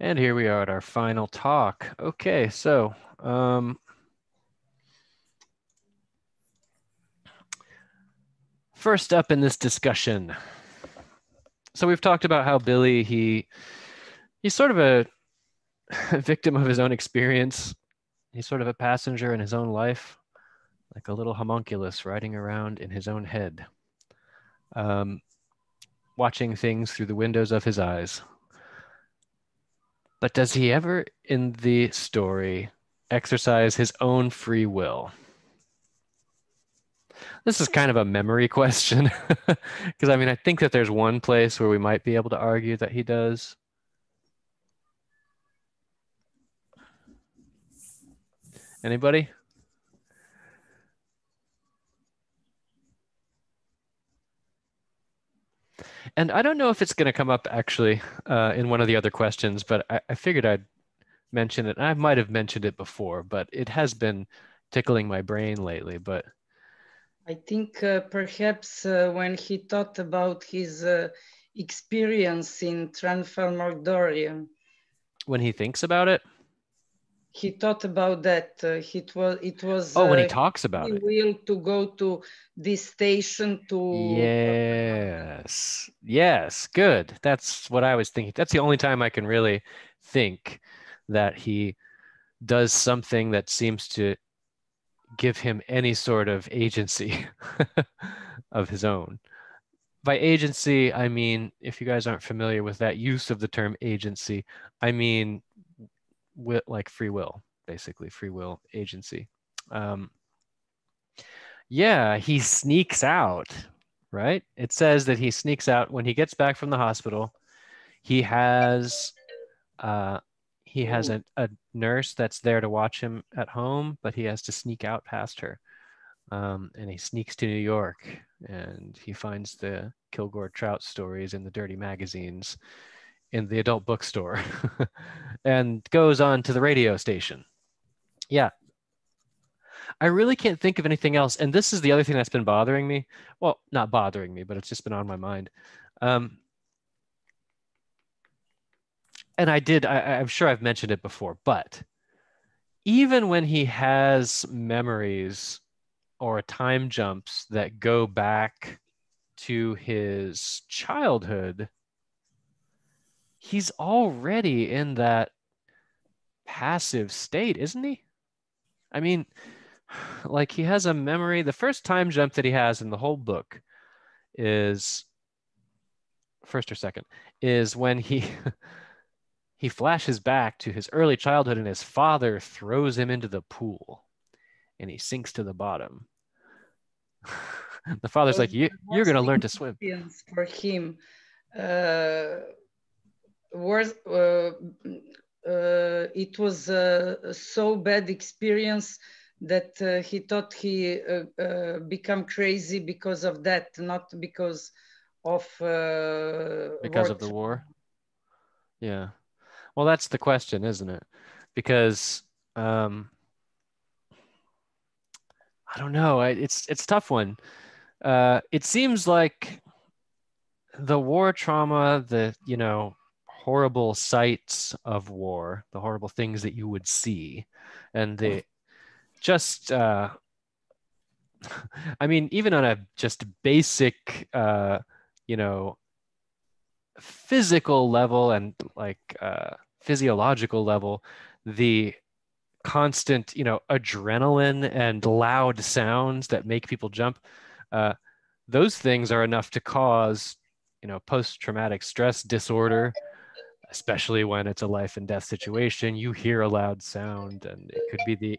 And here we are at our final talk. Okay, so um, first up in this discussion. So we've talked about how Billy he he's sort of a, a victim of his own experience. He's sort of a passenger in his own life, like a little homunculus riding around in his own head, um, watching things through the windows of his eyes. But does he ever in the story exercise his own free will? This is kind of a memory question because I mean, I think that there's one place where we might be able to argue that he does. Anybody? And I don't know if it's going to come up actually uh, in one of the other questions, but I, I figured I'd mention it. I might have mentioned it before, but it has been tickling my brain lately. But I think uh, perhaps uh, when he thought about his uh, experience in Tralfamadore, when he thinks about it, he thought about that. Uh, it was it was. Oh, when he uh, talks about it, will to go to this station to. Yes, yes, good. That's what I was thinking. That's the only time I can really think that he does something that seems to give him any sort of agency of his own. By agency, I mean, if you guys aren't familiar with that use of the term agency, I mean with like free will, basically free will agency. Um, yeah, he sneaks out, right? It says that he sneaks out when he gets back from the hospital. He has uh, he has a, a nurse that's there to watch him at home, but he has to sneak out past her. Um, and he sneaks to New York and he finds the Kilgore Trout stories in the dirty magazines in the adult bookstore and goes on to the radio station. Yeah. I really can't think of anything else. And this is the other thing that's been bothering me. Well, not bothering me, but it's just been on my mind. Um, and I did, I, I'm sure I've mentioned it before, but even when he has memories or time jumps that go back to his childhood, he's already in that passive state, isn't he? I mean, like he has a memory. The first time jump that he has in the whole book is first or second is when he he flashes back to his early childhood and his father throws him into the pool and he sinks to the bottom. the father's like, you, you're going to learn to swim. For him, uh, was uh, uh, it was a so bad experience that uh, he thought he uh, uh, become crazy because of that, not because of uh, because of the war. Yeah, well, that's the question, isn't it? Because um, I don't know. It's it's tough one. it seems like the war trauma, the you know horrible sights of war, the horrible things that you would see, and the just, uh, I mean, even on a just basic, uh, you know, physical level and like uh, physiological level, the constant, you know, adrenaline and loud sounds that make people jump, uh, those things are enough to cause, you know, post-traumatic stress disorder especially when it's a life and death situation you hear a loud sound and it could be the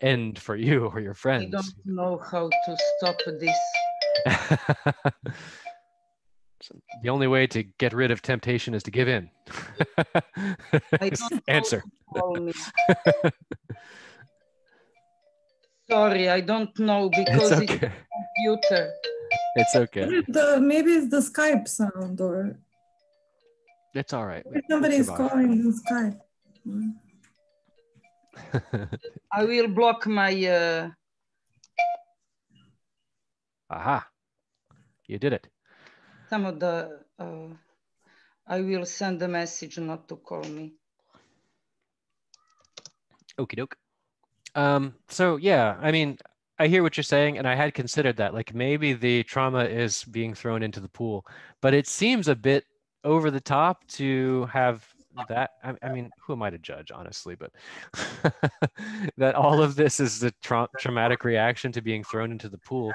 end for you or your friends i don't know how to stop this. The only way to get rid of temptation is to give in. Answer. sorry i don't know because it's, okay. it's computer. It's okay. The, maybe it's the skype sound or it's all right. If Somebody's calling in Skype. I will block my. Uh... Aha! You did it. Some of the. Uh, I will send a message not to call me. Okie doke. Um, so yeah, I mean, I hear what you're saying, and I had considered that. Like maybe the trauma is being thrown into the pool, but it seems a bit over the top to have that. I, I mean, who am I to judge, honestly? But that all of this is the tra- traumatic reaction to being thrown into the pool.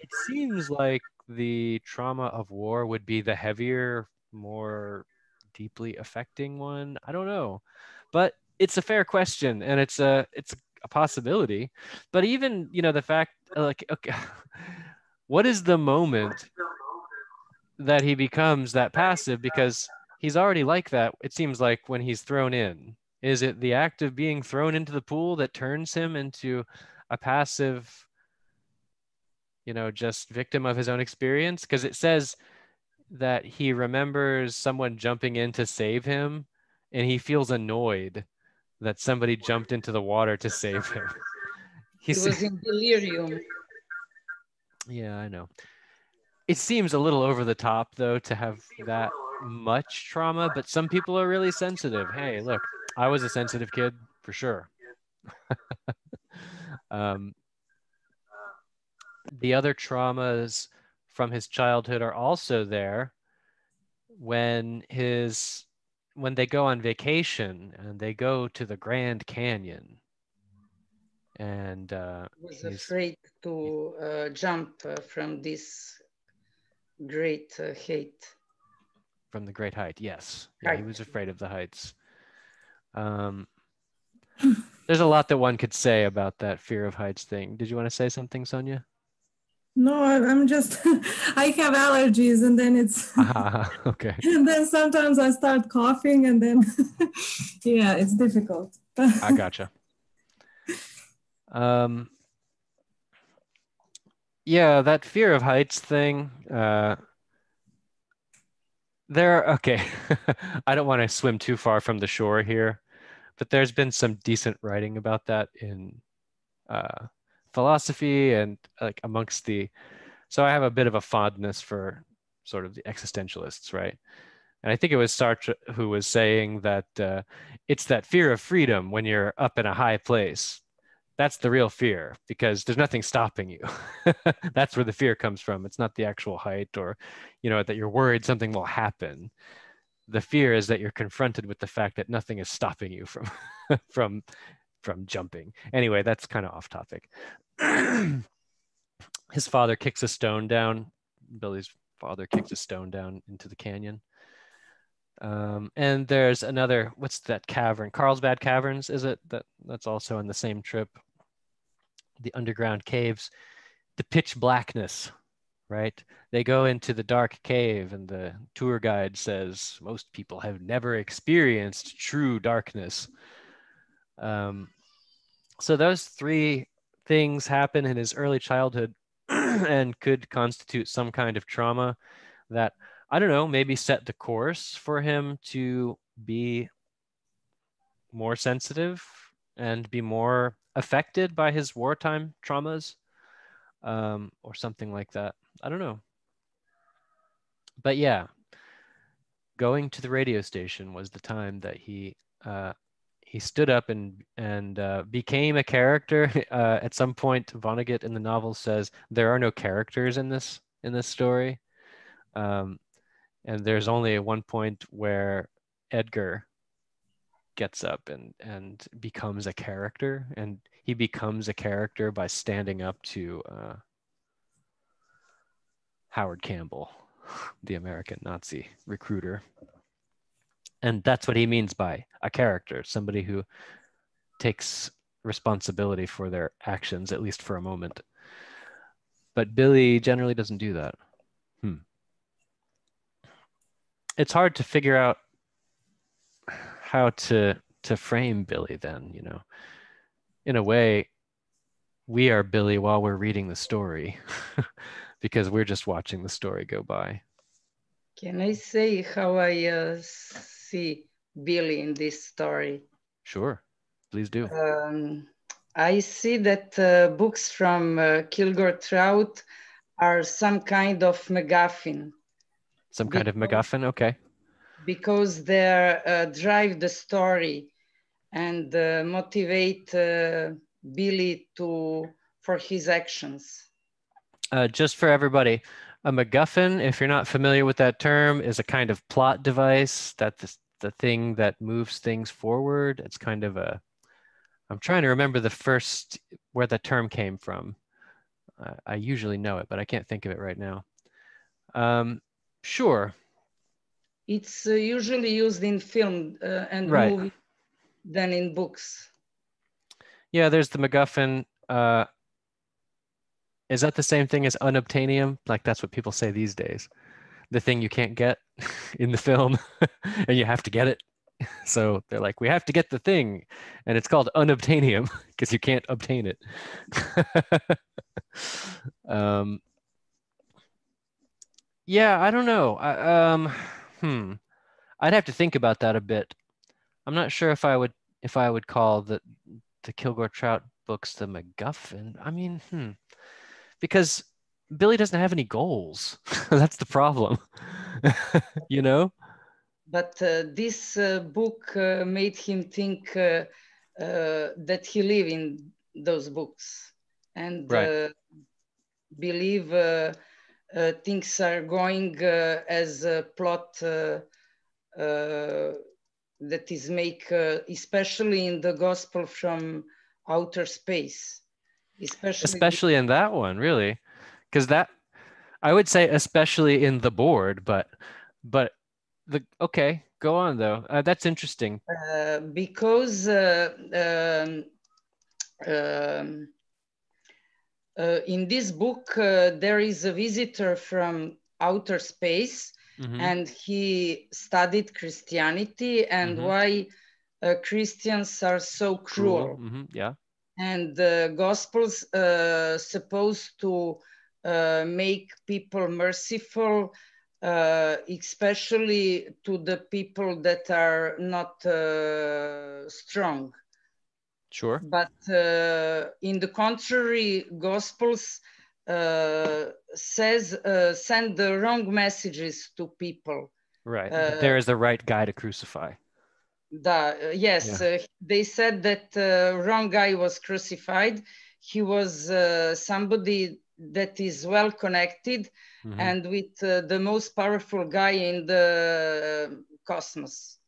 It seems like the trauma of war would be the heavier, more deeply affecting one. I don't know, but it's a fair question, and it's a it's a possibility. But even you know the fact like okay, what is the moment that he becomes that passive because he's already like that it seems like when he's thrown in. Is it the act of being thrown into the pool that turns him into a passive you know just victim of his own experience? Because it says that he remembers someone jumping in to save him and he feels annoyed that somebody jumped into the water to save him. He was in delirium. Yeah i know it seems a little over the top though to have that much trauma but some people are really sensitive. Hey look i was a sensitive kid for sure. Um, the other traumas from his childhood are also there. When his when they go on vacation and they go to the grand canyon and uh, was afraid to uh, jump uh, from this great uh, height. From the great height, yes. Yeah, he was afraid of the heights. Um, there's a lot that one could say about that fear of heights thing. Did you want to say something, Sonia? No, I'm just, I have allergies and then it's, ah, okay. And then sometimes I start coughing and then, yeah, it's difficult. I gotcha. Um, yeah, that fear of heights thing. Uh, there, okay. I don't want to swim too far from the shore here, but there's been some decent writing about that in uh, philosophy and like amongst the. So I have a bit of a fondness for sort of the existentialists, right? And I think it was Sartre who was saying that uh, it's that fear of freedom when you're up in a high place that's the real fear because there's nothing stopping you. That's where the fear comes from. It's not the actual height or you know that you're worried something will happen. The fear is that you're confronted with the fact that nothing is stopping you from from from jumping. Anyway that's kind of off topic. His father kicks a stone down. Billy's father kicks a stone down into the canyon. Um, and there's another what's that cavern? Carlsbad caverns is it? That that's also on the same trip the underground caves, the pitch blackness, right? They go into the dark cave, and the tour guide says most people have never experienced true darkness. Um, so those three things happen in his early childhood and could constitute some kind of trauma that I don't know, maybe set the course for him to be more sensitive and be more affected by his wartime traumas um, or something like that. I don't know. But yeah, going to the radio station was the time that he uh, he stood up and and uh, became a character. Uh, at some point, Vonnegut in the novel says there are no characters in this in this story, um, and there's only one point where Edgar gets up and and becomes a character and he becomes a character by standing up to uh, Howard Campbell, the American Nazi recruiter. And that's what he means by a character, somebody who takes responsibility for their actions, at least for a moment. But Billy generally doesn't do that. Hmm. It's hard to figure out how to to frame Billy then, you know. In a way, we are Billy while we're reading the story because we're just watching the story go by. Can I say how I uh, see Billy in this story? Sure, please do. Um, I see that uh, books from uh, Kilgore Trout are some kind of MacGuffin. Some kind because, of MacGuffin, okay because they uh, drive the story. and uh, motivate uh, Billy to for his actions. Uh, just for everybody, a MacGuffin, if you're not familiar with that term, is a kind of plot device that the, the thing that moves things forward. It's kind of a, I'm trying to remember the first, where the term came from. Uh, I usually know it, but I can't think of it right now. Um, sure. It's uh, usually used in film uh, and Right. movie than in books. Yeah, there's the MacGuffin. Uh, is that the same thing as unobtainium? Like that's what people say these days. The thing you can't get in the film and you have to get it. So they're like, we have to get the thing. And it's called unobtainium because you can't obtain it. um, yeah, I don't know. I, um, hmm. I'd have to think about that a bit. I'm not sure if I would if I would call the the Kilgore Trout books the MacGuffin. I mean, hmm. Because Billy doesn't have any goals. That's the problem. you know? But uh, this uh, book uh, made him think uh, uh, that he live in those books and Right. uh, believe things are going uh, as a plot uh, uh, that is make, uh, especially in the gospel from outer space, especially. Especially in that one, really. Because that I would say especially in the board, but but the okay, go on though. Uh, that's interesting. Uh, because uh, um, um, uh, in this book uh, there is a visitor from outer space Mhm. and he studied christianity and Mhm. why uh, christians are so cruel, Mhm, Yeah. and the gospels uh, supposed to uh, make people merciful uh, especially to the people that are not uh, strong Sure. but uh, in the contrary gospels uh, says uh, send the wrong messages to people Right. There is the right guy to crucify. the, yes uh, they said that uh, wrong guy was crucified he was uh, somebody that is well connected Mhm. and with uh, the most powerful guy in the cosmos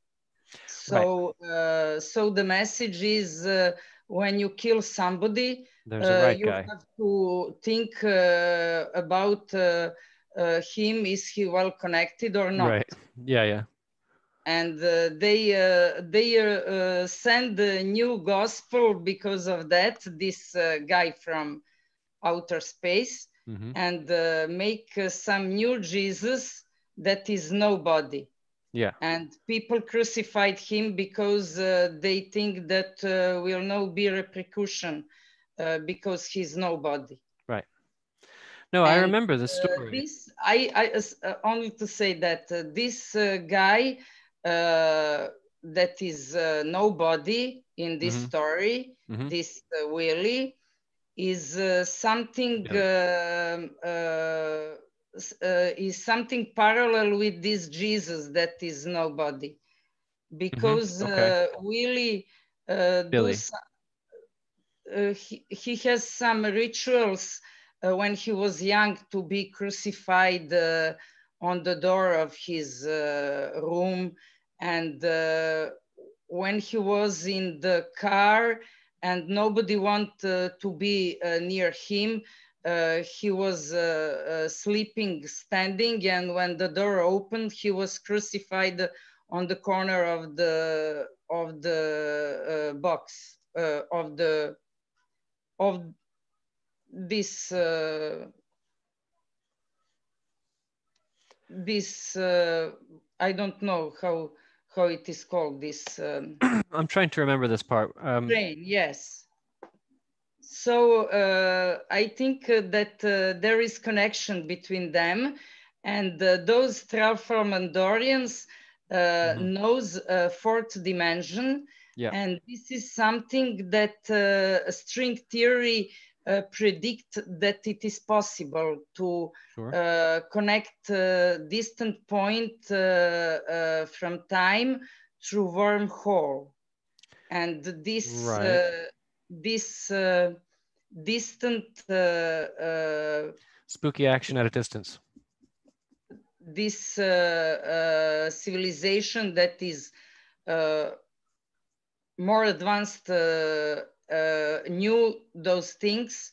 so uh, so the message is uh, when you kill somebody uh, right you guy. have to think uh, about uh, uh, him is he well connected or not Right. Yeah, yeah. and uh, they uh, they uh, send the new gospel because of that this uh, guy from outer space hmm and uh, make uh, some new jesus that is nobody Yeah. and people crucified him because uh, they think that uh, will no be repercussion uh, because he's nobody Right. No, I remember the uh, story. this I, I uh, only to say that uh, this uh, guy uh, that is uh, nobody in this Mhm. story, Mhm. this uh, Willie, is uh, something um, uh, uh, is something parallel with this Jesus that is nobody, because Mm-hmm. okay. uh, Willie uh, Billy. uh, he, he has some rituals uh, when he was young to be crucified uh, on the door of his uh, room and uh, when he was in the car and nobody wanted to be uh, near him uh, he was uh, uh, sleeping standing and when the door opened he was crucified on the corner of the of the uh, box uh, of the of this uh, this uh, I don't know how how it is called this um, I'm trying to remember this part. Um, train yes so uh, I think uh, that uh, there is connection between them and uh, those Tralfamadorians uh, Mhm. knows uh, fourth dimension Yeah. and this is something that uh, string theory uh, predict that it is possible to sure. uh, connect uh, distant point uh, uh, from time through wormhole. and this Right. uh, this uh, distant uh, uh, Spooky action at a distance. this uh, uh, civilization that is uh, more advanced uh, uh, knew those things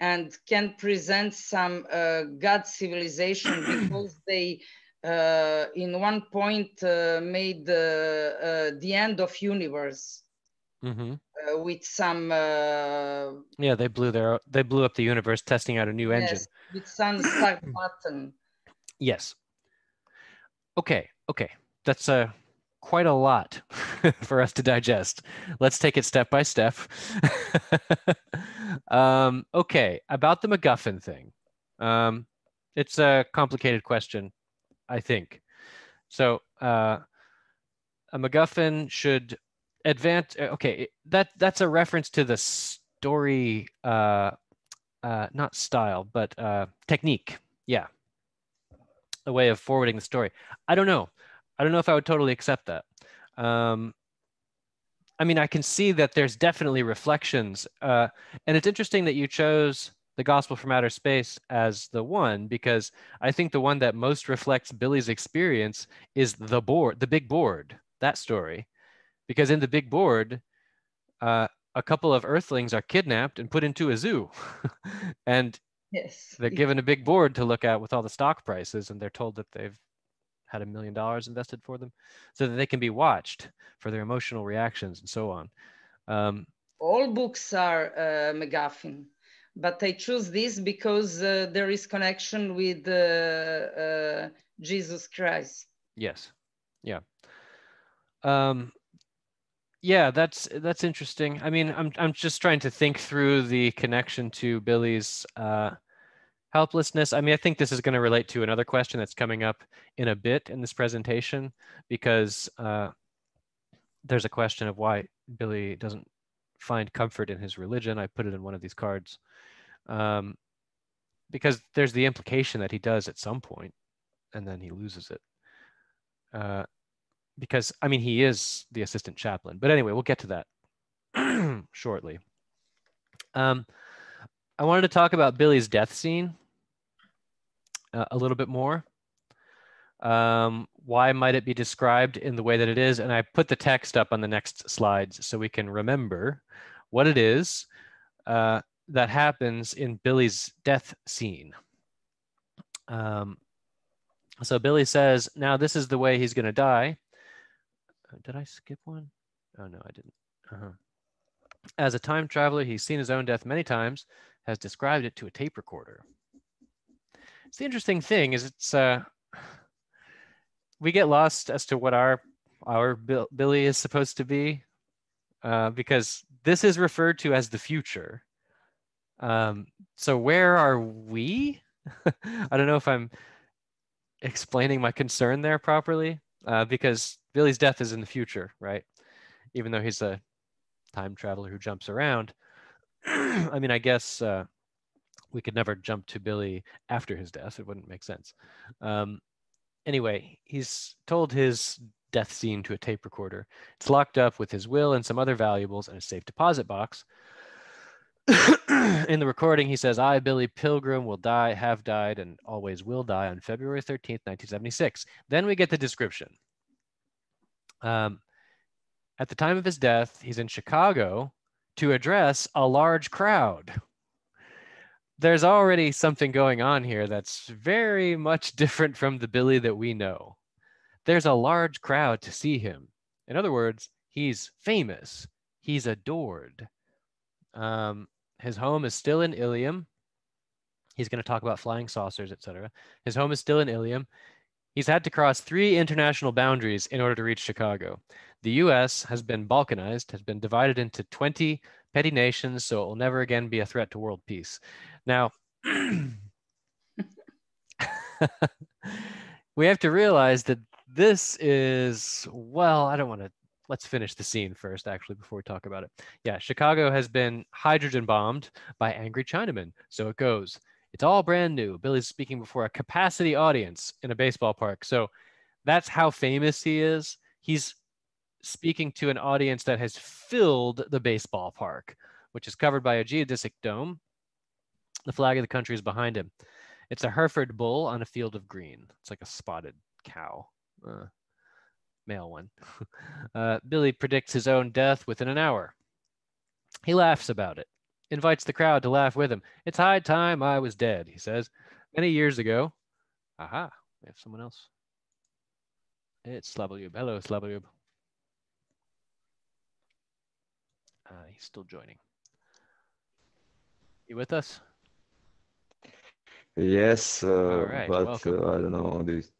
and can present some uh, God civilization because they uh, in one point uh, made the end of universe hmm uh, with some uh, Yeah, they blew their they blew up the universe testing out a new engine. yes, with some start button. Yes. Okay. Okay. That's uh, quite a lot for us to digest. Let's take it step by step. um, okay. About the MacGuffin thing. Um, it's a complicated question, I think. So uh, a MacGuffin should advance. uh, Okay, that that's a reference to the story, uh, uh, not style, but uh, technique. Yeah, a way of forwarding the story. I don't know. I don't know if I would totally accept that. Um, I mean, I can see that there's definitely reflections, uh, and it's interesting that you chose the Gospel from Outer Space as the one because I think the one that most reflects Billy's experience is the board, the big board, that story, because in the big board, uh, a couple of Earthlings are kidnapped and put into a zoo, and Yes. they're given a big board to look at with all the stock prices and they're told that they've had a million dollars invested for them so that they can be watched for their emotional reactions and so on um, all books are uh, MacGuffin, but I choose this because uh, there is connection with uh, uh, Jesus Christ. yes yeah um, yeah that's that's interesting. I mean i'm, I'm just trying to think through the connection to billy's uh, helplessness. I mean i think this is going to relate to another question that's coming up in a bit in this presentation because uh, there's a question of why billy doesn't find comfort in his religion. I put it in one of these cards. Um, because there's the implication that he does at some point and then he loses it. Uh, because i mean he is the assistant chaplain but anyway we'll get to that shortly. Um, i wanted to talk about billy's death scene uh, a little bit more. Um, why might it be described in the way that it is? And i put the text up on the next slides so we can remember what it is uh, that happens in billy's death scene. Um, so billy says now this is the way he's going to die did I skip one? Oh no, I didn't. Uh-huh. As a time traveler, he's seen his own death many times, has described it to a tape recorder. It's the interesting thing is it's uh, we get lost as to what our our Bill, Billy is supposed to be, uh, because this is referred to as the future. Um, so where are we? I don't know if I'm explaining my concern there properly, uh, because Billy's death is in the future, right? Even though he's a time traveler who jumps around. I mean, I guess uh, we could never jump to Billy after his death. It wouldn't make sense. Um, anyway, he's told his death scene to a tape recorder. It's locked up with his will and some other valuables in a safe deposit box. in the recording, he says, I, Billy Pilgrim, will die, have died, and always will die on February 13th, 1976. Then we get the description. Um, at the time of his death, he's in Chicago to address a large crowd. There's already something going on here that's very much different from the Billy that we know. There's a large crowd to see him. In other words, he's famous, he's adored. Um, his home is still in Ilium. He's going to talk about flying saucers, etc. His home is still in Ilium. He's had to cross three international boundaries in order to reach Chicago. The US has been balkanized, has been divided into 20 petty nations, so it will never again be a threat to world peace. Now, we have to realize that this is, well, I don't want to, let's finish the scene first, actually, before we talk about it. Yeah, Chicago has been hydrogen bombed by angry Chinamen. So it goes. It's all brand new. Billy's speaking before a capacity audience in a baseball park. So that's how famous he is. He's speaking to an audience that has filled the baseball park, which is covered by a geodesic dome. The flag of the country is behind him. It's a Hereford bull on a field of green. It's like a spotted cow, uh, male one. uh, Billy predicts his own death within an hour. He laughs about it, invites the crowd to laugh with him. It's high time I was dead, he says. Many years ago. Aha, we have someone else. It's Slavolyub. Hello, Slavolyub. Uh, he's still joining. You with us? Yes, uh, right, but uh, I don't know this.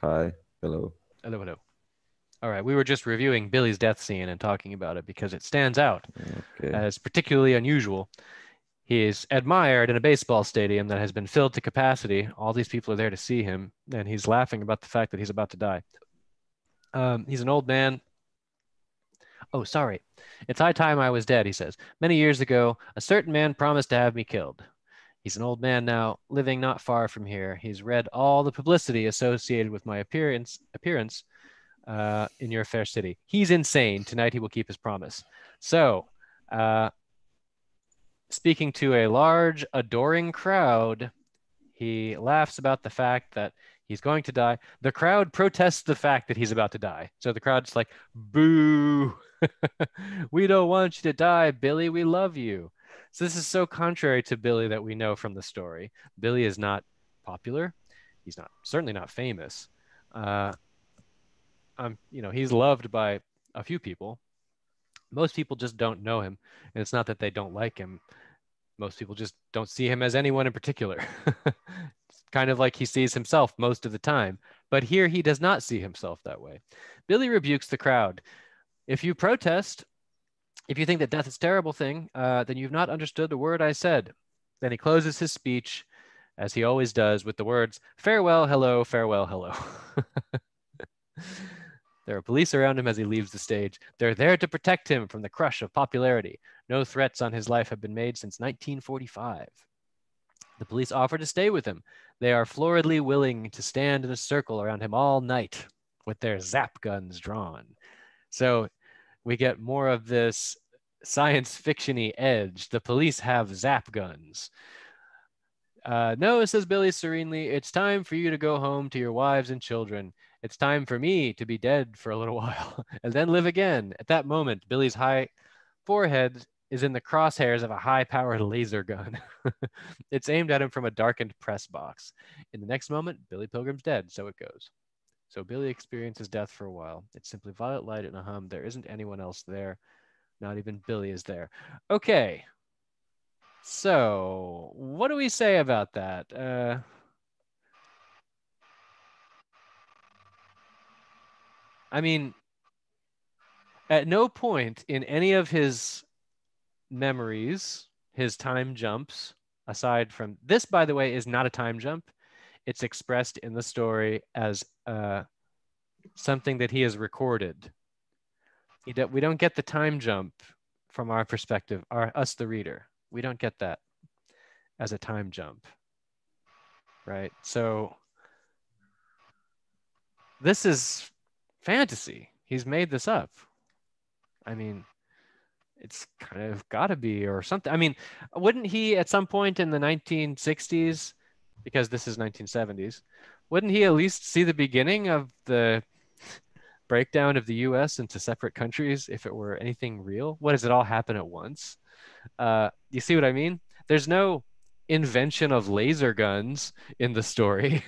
Hi, hello. Hello, hello. All right, we were just reviewing Billy's death scene and talking about it because it stands out Okay. as particularly unusual. He is admired in a baseball stadium that has been filled to capacity. All these people are there to see him, and he's laughing about the fact that he's about to die. Um, he's an old man. Oh, sorry. It's high time I was dead, he says. Many years ago, a certain man promised to have me killed. He's an old man now, living not far from here. He's read all the publicity associated with my appearance appearance uh, in your fair city. He's insane. Tonight he will keep his promise. So, uh, speaking to a large, adoring crowd, he laughs about the fact that he's going to die. The crowd protests the fact that he's about to die. So the crowd's like, boo. we don't want you to die, Billy. We love you. So this is so contrary to Billy that we know from the story. Billy is not popular. He's not certainly not famous. Uh, um, you know, he's loved by a few people. Most people just don't know him, and it's not that they don't like him. Most people just don't see him as anyone in particular. it's kind of like he sees himself most of the time, but here he does not see himself that way. Billy rebukes the crowd. If you protest, if you think that death is a terrible thing, uh, then you've not understood a word I said. Then he closes his speech, as he always does, with the words, farewell, hello, farewell, hello. there are police around him as he leaves the stage. They're there to protect him from the crush of popularity. No threats on his life have been made since 1945. The police offer to stay with him. They are floridly willing to stand in a circle around him all night with their zap guns drawn. So we get more of this science fictiony edge. The police have zap guns. Uh, no, says Billy serenely, it's time for you to go home to your wives and children. It's time for me to be dead for a little while and then live again. At that moment, Billy's high forehead is in the crosshairs of a high powered laser gun. it's aimed at him from a darkened press box. In the next moment, Billy Pilgrim's dead, so it goes. So Billy experiences death for a while. It's simply violet light and a hum. There isn't anyone else there. Not even Billy is there. Okay. So, what do we say about that? Uh, I mean, at no point in any of his memories, his time jumps, aside from this, by the way, is not a time jump. It's expressed in the story as uh, something that he has recorded. We don't get the time jump from our perspective, our, us, the reader. We don't get that as a time jump, right? So this is fantasy. He's made this up. I mean, it's kind of got to be or something. I mean, wouldn't he at some point in the 1960s, because this is 1970s, wouldn't he at least see the beginning of the breakdown of the U.S. into separate countries if it were anything real? What does it all happen at once? Uh, you see what I mean? There's no invention of laser guns in the story.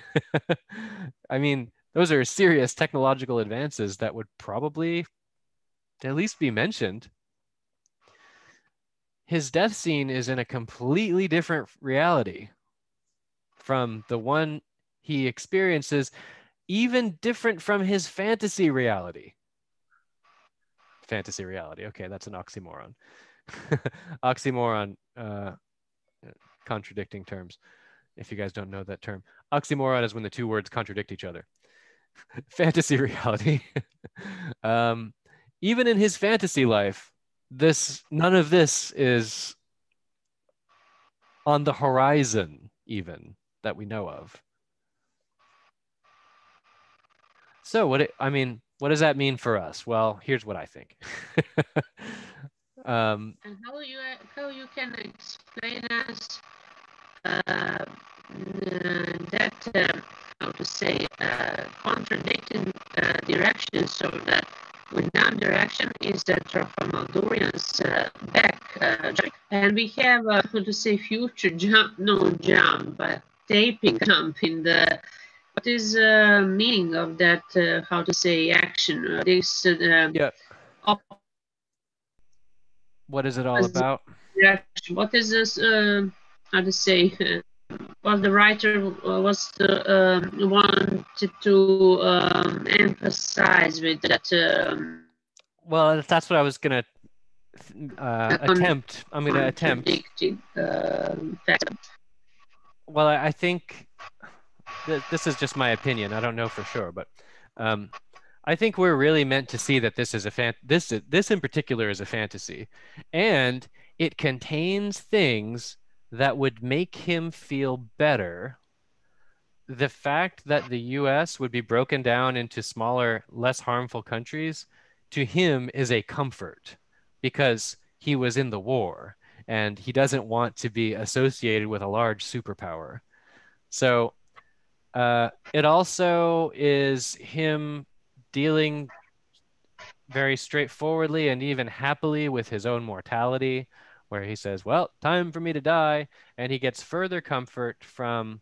I mean, those are serious technological advances that would probably at least be mentioned. His death scene is in a completely different reality from the one he experiences, even different from his fantasy reality. Fantasy reality. Okay, that's an oxymoron. oxymoron, uh, contradicting terms. If you guys don't know that term, oxymoron is when the two words contradict each other. fantasy reality. um, even in his fantasy life, this none of this is on the horizon, even that we know of. So what it, I mean, what does that mean for us? Well, here's what I think. um, And how you how you can explain us uh, that uh, how to say uh, contradicting uh, directions so that with that direction is the Tralfamadorian's uh, back uh, and we have uh, how to say future jump no jump but taping jump in the what is the meaning of that uh, how to say action uh, this uh, Yeah. op- what is it all about? What is this? Uh, how to say? What the writer uh, was uh, um, wanted to um, emphasize with that? Um, Well, that's what I was gonna uh, Um, attempt. I'm gonna attempt. um. Well, I, I think th- this is just my opinion. I don't know for sure, but um, I think we're really meant to see that this is a fan. This this in particular is a fantasy, and it contains things that would make him feel better. The fact that the U.S. would be broken down into smaller, less harmful countries, to him is a comfort, because he was in the war and he doesn't want to be associated with a large superpower. So uh, it also is him dealing very straightforwardly and even happily with his own mortality, where he says, Well, time for me to die. And he gets further comfort from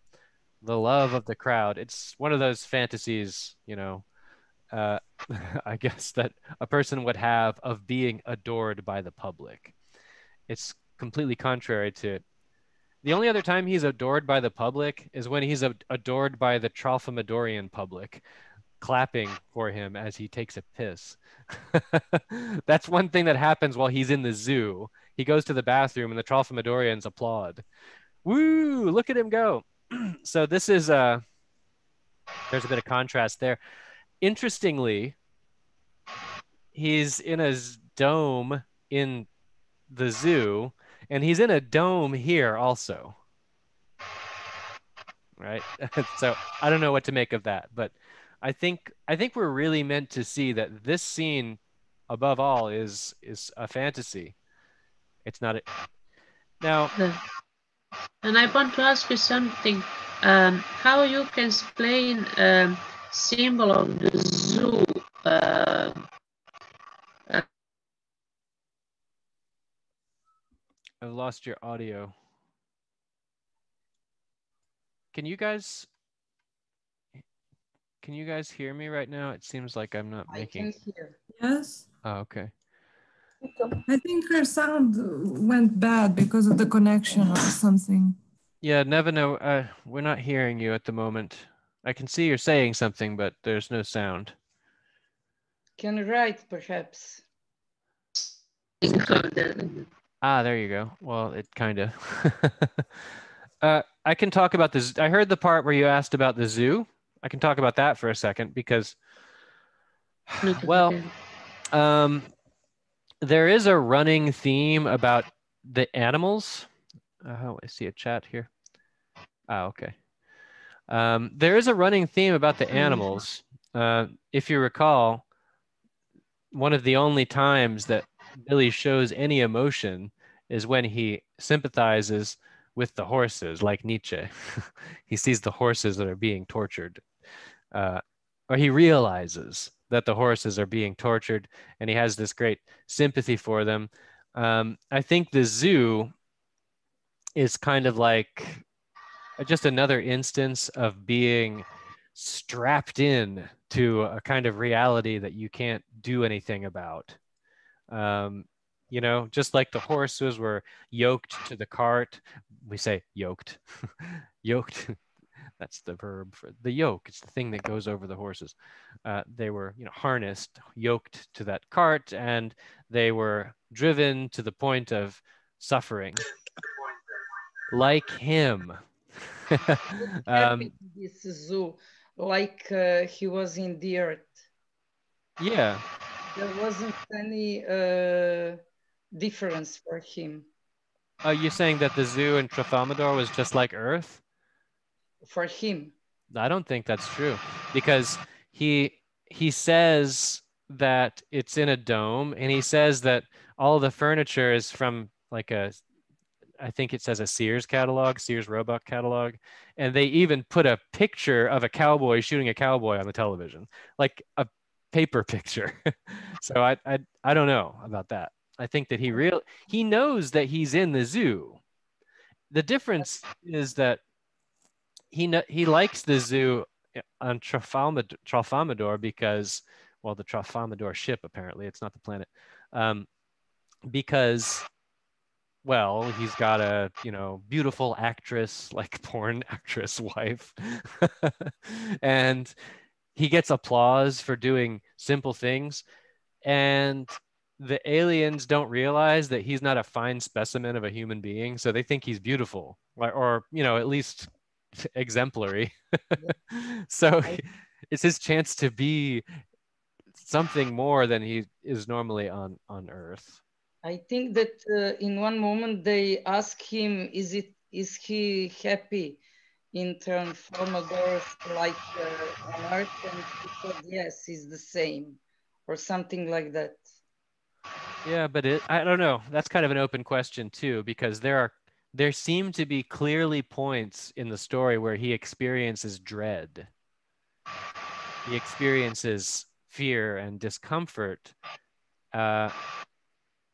the love of the crowd. It's one of those fantasies, you know, uh, I guess, that a person would have of being adored by the public. It's completely contrary to the only other time he's adored by the public is when he's ad- adored by the Tralfamadorian public, clapping for him as he takes a piss. That's one thing that happens while he's in the zoo. He goes to the bathroom and the Tralfamadorians applaud. Woo! Look at him go. so this is uh there's a bit of contrast there. Interestingly, he's in a dome in the zoo and he's in a dome here also right so i don't know what to make of that but i think i think we're really meant to see that this scene above all is is a fantasy it's not it. now and I want to ask you something. Um, how you can explain um, symbol of the zoo? Uh, i've lost your audio can you guys can you guys hear me right now it seems like i'm not I making can hear. Yes. oh okay I think her sound went bad because of the connection or something. Yeah, Nevino, uh, we're not hearing you at the moment. I can see you're saying something, but there's no sound. Can write perhaps. Ah, there you go. Well, it kind of. uh, I can talk about this. I heard the part where you asked about the zoo. I can talk about that for a second because, well, um, there is a running theme about the animals. Oh, I see a chat here. Ah, okay. Um, there is a running theme about the animals. Uh, if you recall, one of the only times that Billy shows any emotion is when he sympathizes with the horses, like Nietzsche. he sees the horses that are being tortured, uh, or he realizes that the horses are being tortured, and he has this great sympathy for them. Um, I think the zoo is kind of like just another instance of being strapped in to a kind of reality that you can't do anything about. Um, you know, just like the horses were yoked to the cart, we say yoked, yoked. That's the verb for the yoke. It's the thing that goes over the horses. Uh, they were, you know, harnessed, yoked to that cart, and they were driven to the point of suffering, like him. um, this zoo, like uh, he was in the earth. yeah, There wasn't any uh, difference for him. Are you saying that the zoo in Tralfamadore was just like Earth? For him, I don't think that's true because he he says that it's in a dome and he says that all the furniture is from like a I think it says a Sears catalog, Sears Roebuck catalog, and they even put a picture of a cowboy shooting a cowboy on the television, like a paper picture. so I, I I don't know about that. I think that he real he knows that he's in the zoo. The difference is that he he likes the zoo on Tralfamadore, Tralfamadore because well the Tralfamadore ship apparently. It's not the planet. Um, because well he's got a you know beautiful actress like porn actress wife. And he gets applause for doing simple things. And the aliens don't realize that he's not a fine specimen of a human being. So they think he's beautiful or, or you know at least exemplary so it's his chance to be something more than he is normally on on earth I think that uh, in one moment they ask him, is it is he happy in Tralfamadore like uh, on Earth? And he said, yes, he's the same, or something like that. Yeah, but it, I don't know. That's kind of an open question too, because there are there seem to be clearly points in the story where he experiences dread. He experiences fear and discomfort. Uh,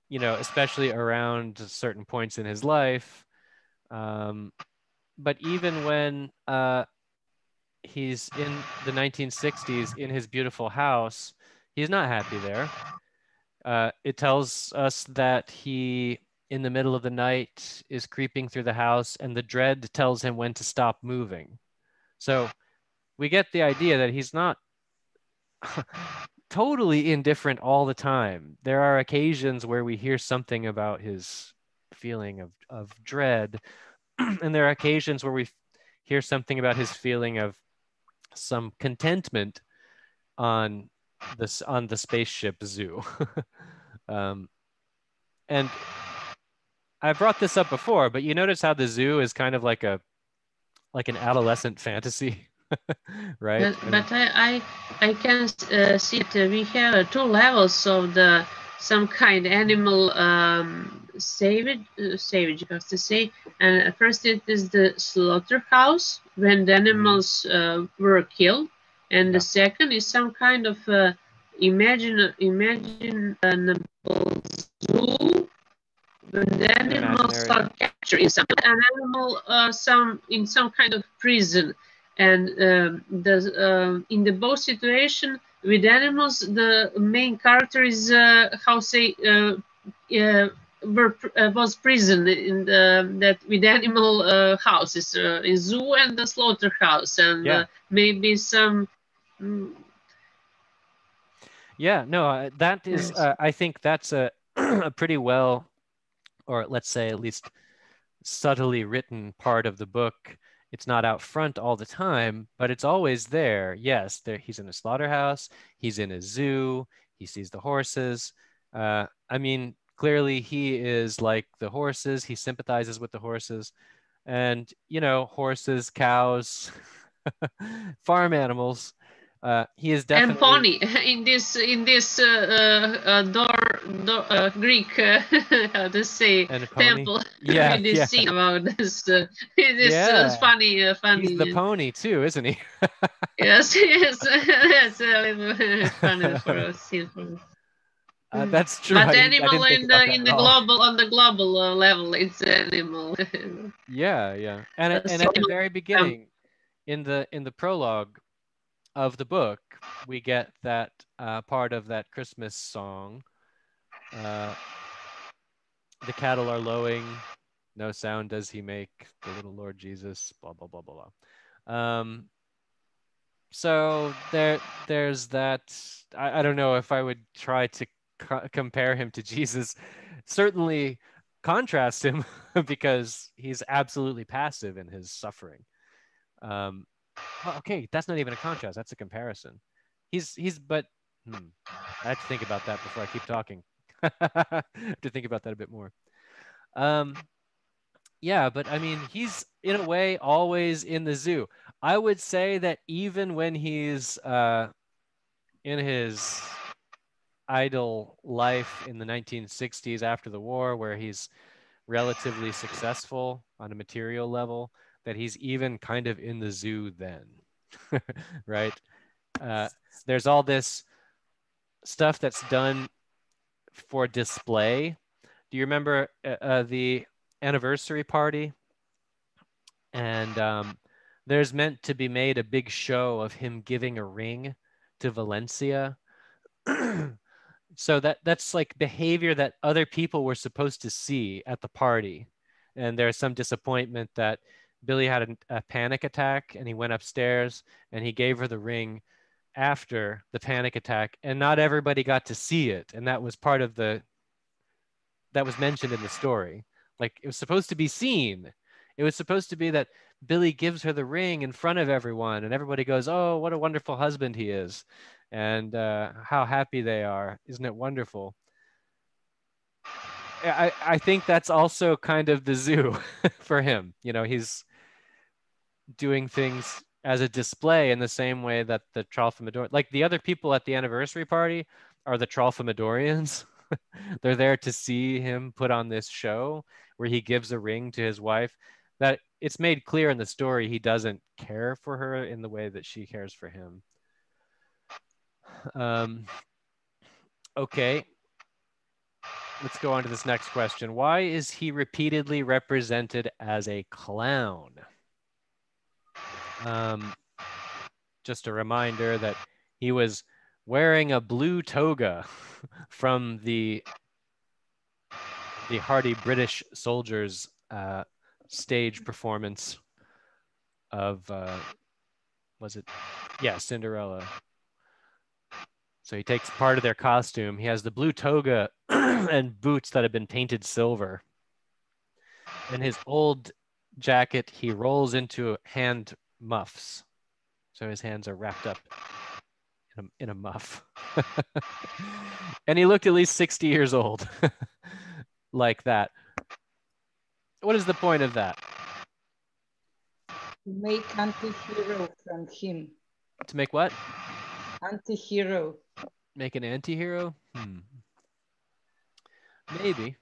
you know, especially around certain points in his life. Um, but even when uh, he's in the 1960s in his beautiful house, he's not happy there. Uh, it tells us that he, in the middle of the night, is creeping through the house, and the dread tells him when to stop moving. So we get the idea that he's not totally indifferent all the time. There are occasions where we hear something about his feeling of, of dread, and there are occasions where we hear something about his feeling of some contentment on this on the spaceship zoo. um, and I brought this up before, but you notice how the zoo is kind of like a like an adolescent fantasy. right? But, but I, I, I can uh, see that we have uh, two levels of the some kind animal um, savage, uh, savage, have to say. And first it is the slaughterhouse when the animals uh, were killed, and yeah. the second is some kind of uh, imagine imaginable zoo when the animals are captured in some an animal uh, some in some kind of prison and um, the, uh, in the both situation with animals, the main character is uh, how say uh, uh were, uh, was prison in the, that with animal uh, houses, in zoo and the slaughterhouse, and yeah. maybe some. Mm, yeah, no, that is. I think that's a, a pretty well, or let's say at least subtly written part of the book it's not out front all the time, but it's always there. Yes, there, he's in a slaughterhouse, he's in a zoo, he sees the horses. Uh, I mean, clearly he is like the horses, he sympathizes with the horses. And, you know, horses, cows, farm animals, uh, he is definitely and pony in this in this uh, uh, uh door, door uh, Greek uh, how to say temple. Yeah, this yeah. scene about this. Uh, this yeah. uh, funny, funny. He's the pony too, isn't he? yes, yes, that's a little funny for scene. Uh, that's true. But animal in the in the global on the global uh, level, it's animal. yeah, yeah, and and at the very beginning, um, in the in the prologue, of the book, we get that uh, part of that Christmas song. Uh, the cattle are lowing, no sound does he make, the little Lord Jesus, blah, blah, blah, blah, blah. Um, so there, there's that. I, I don't know if I would try to co- compare him to Jesus. Certainly contrast him because he's absolutely passive in his suffering. Um, well, okay, that's not even a contrast. That's a comparison. He's he's but hmm, I have to think about that before I keep talking. to think about that a bit more. Um, yeah, but I mean, he's in a way always in the zoo. I would say that even when he's uh, in his idle life in the 1960s after the war, where he's relatively successful on a material level, that he's even kind of in the zoo then, right? Uh, there's all this stuff that's done for display. Do you remember uh, uh, the anniversary party? And um, there's meant to be made a big show of him giving a ring to Valencia. so that that's like behavior that other people were supposed to see at the party. And there's some disappointment that Billy had a, a panic attack and he went upstairs and he gave her the ring after the panic attack and not everybody got to see it. And that was part of the that was mentioned in the story. Like it was supposed to be seen. It was supposed to be that billy gives her the ring in front of everyone and everybody goes oh what a wonderful husband he is. And uh, how happy they are. Isn't it wonderful? I, I think that's also kind of the zoo for him. You know he's doing things as a display in the same way that the Tralfamador, like the other people at the anniversary party are the Tralfamadorians. They're there to see him put on this show where he gives a ring to his wife. That it's made clear in the story he doesn't care for her in the way that she cares for him. Um, okay, let's go on to this next question. Why is he repeatedly represented as a clown? Um, just a reminder that he was wearing a blue toga from the the hardy British soldiers uh, stage performance of uh, was it yeah Cinderella. So he takes part of their costume. He has the blue toga and boots that have been painted silver. And his old jacket, he rolls into hand muffs. So his hands are wrapped up in a, in a muff. and he looked at least 60 years old like that. What is the point of that? To make anti-hero from him. To make what? Anti-hero. Make an anti-hero? Hmm. Maybe.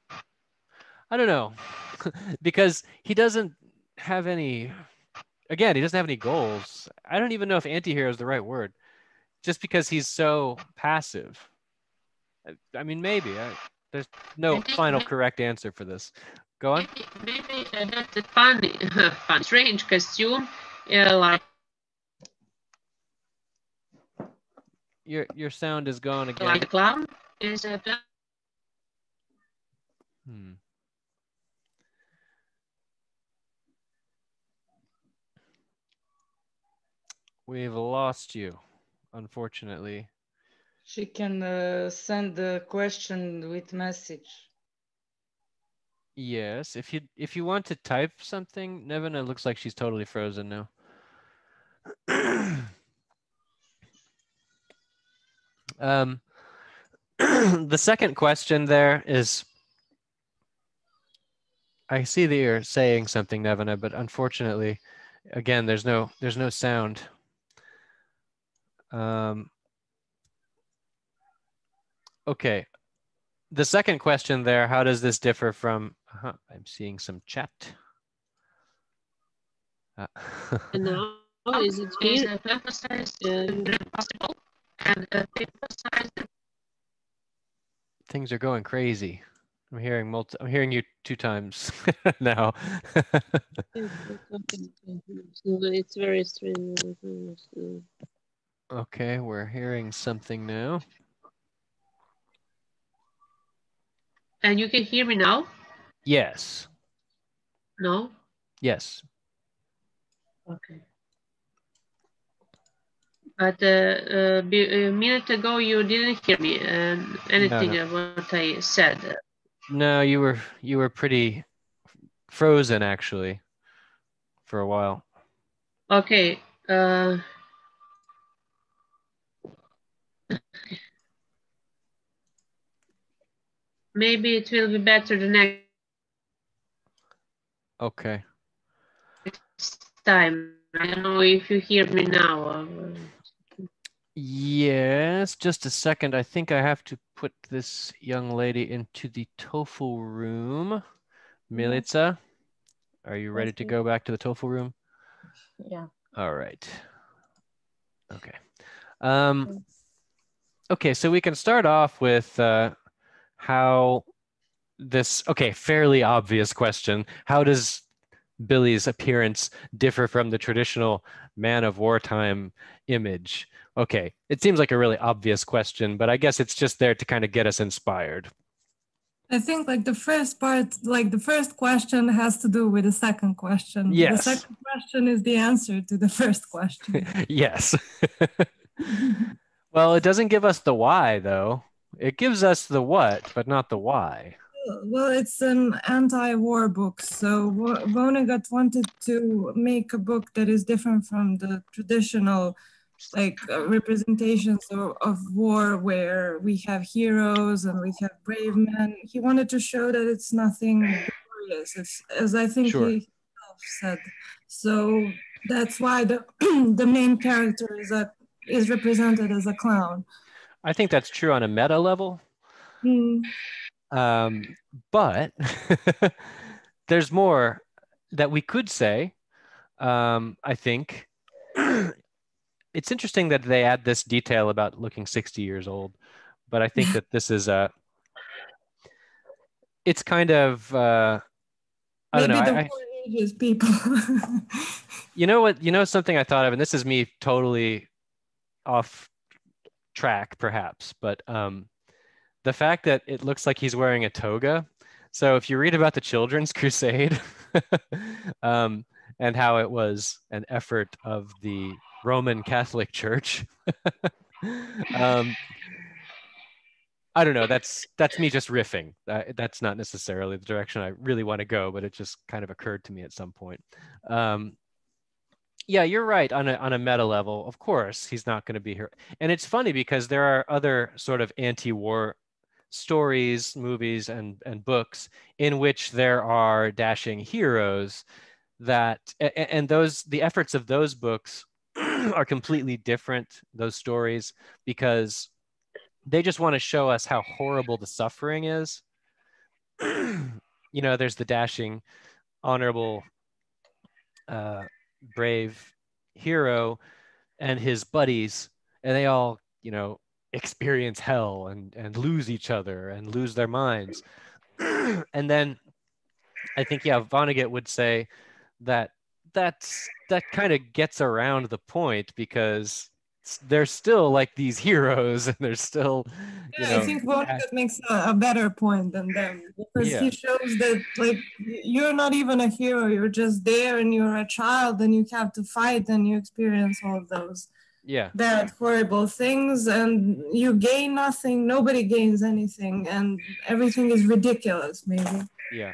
I don't know. because he doesn't have any again, he doesn't have any goals. I don't even know if anti-hero is the right word. Just because he's so passive. I, I mean, maybe. I, there's no final correct answer for this. Go on. Maybe, maybe uh, that's a funny, fun, strange costume, uh, like. Your your sound is gone again. Like a clown is a. Hmm. We've lost you, unfortunately. She can uh, send the question with message. Yes, if you if you want to type something, Nevin, it looks like she's totally frozen now. um, the second question there is, I see that you're saying something, Nevena, but unfortunately, again, there's no there's no sound. Um, okay. The second question there, how does this differ from, uh, I'm seeing some chat. Uh, no, is it here? possible and Things are going crazy. I'm hearing multi I'm hearing you two times now. it's very strange. Okay, we're hearing something now. And you can hear me now? Yes. No? Yes. Okay. But uh, uh, a minute ago, you didn't hear me uh, anything no, no. what I said. No, you were you were pretty frozen actually for a while. Okay. Uh, Maybe it will be better the next Okay. time. I don't know if you hear me now. Yes, just a second. I think I have to put this young lady into the TOEFL room. Milica, are you ready to go back to the TOEFL room? Yeah. All right. Okay. Um, okay, so we can start off with uh, how this, okay, fairly obvious question. How does Billy's appearance differ from the traditional man of wartime image? Okay, it seems like a really obvious question, but I guess it's just there to kind of get us inspired. I think like the first part, like the first question has to do with the second question. Yes. The second question is the answer to the first question. yes. well, it doesn't give us the why, though. It gives us the what, but not the why. well, it's an anti-war book, so Vonnegut wanted to make a book that is different from the traditional like uh, representations of, of war where we have heroes and we have brave men. He wanted to show that it's nothing glorious, it's, as I think Sure. he himself said. So that's why the the main character is a is represented as a clown. I think that's true on a meta level. Hmm. Um, but there's more that we could say. Um, I think it's interesting that they add this detail about looking 60 years old, but I think that this is a. It's kind of. Uh, I don't Maybe know. the I- ages people. you know what? You know something I thought of, and this is me totally off track, perhaps, but um, the fact that it looks like he's wearing a toga. So if you read about the Children's Crusade um, and how it was an effort of the Roman Catholic Church, um, I don't know. That's that's me just riffing. That's not necessarily the direction I really want to go, but it just kind of occurred to me at some point. Um, yeah, you're right on a on a meta level. Of course, he's not going to be here. And it's funny because there are other sort of anti-war stories, movies, and and books in which there are dashing heroes that and those the efforts of those books are completely different those stories because they just want to show us how horrible the suffering is you know there's the dashing honorable uh, brave hero and his buddies and they all you know experience hell and and lose each other and lose their minds. And then i think yeah vonnegut would say that that's that kind of gets around the point because they're still like these heroes and they're still you Yeah, know I think Vonnegut makes a, a better point than them because Yeah. he shows that like you're not even a hero, you're just there and you're a child and you have to fight and you experience all of those yeah bad, horrible things and you gain nothing, nobody gains anything, and everything is ridiculous, maybe. Yeah.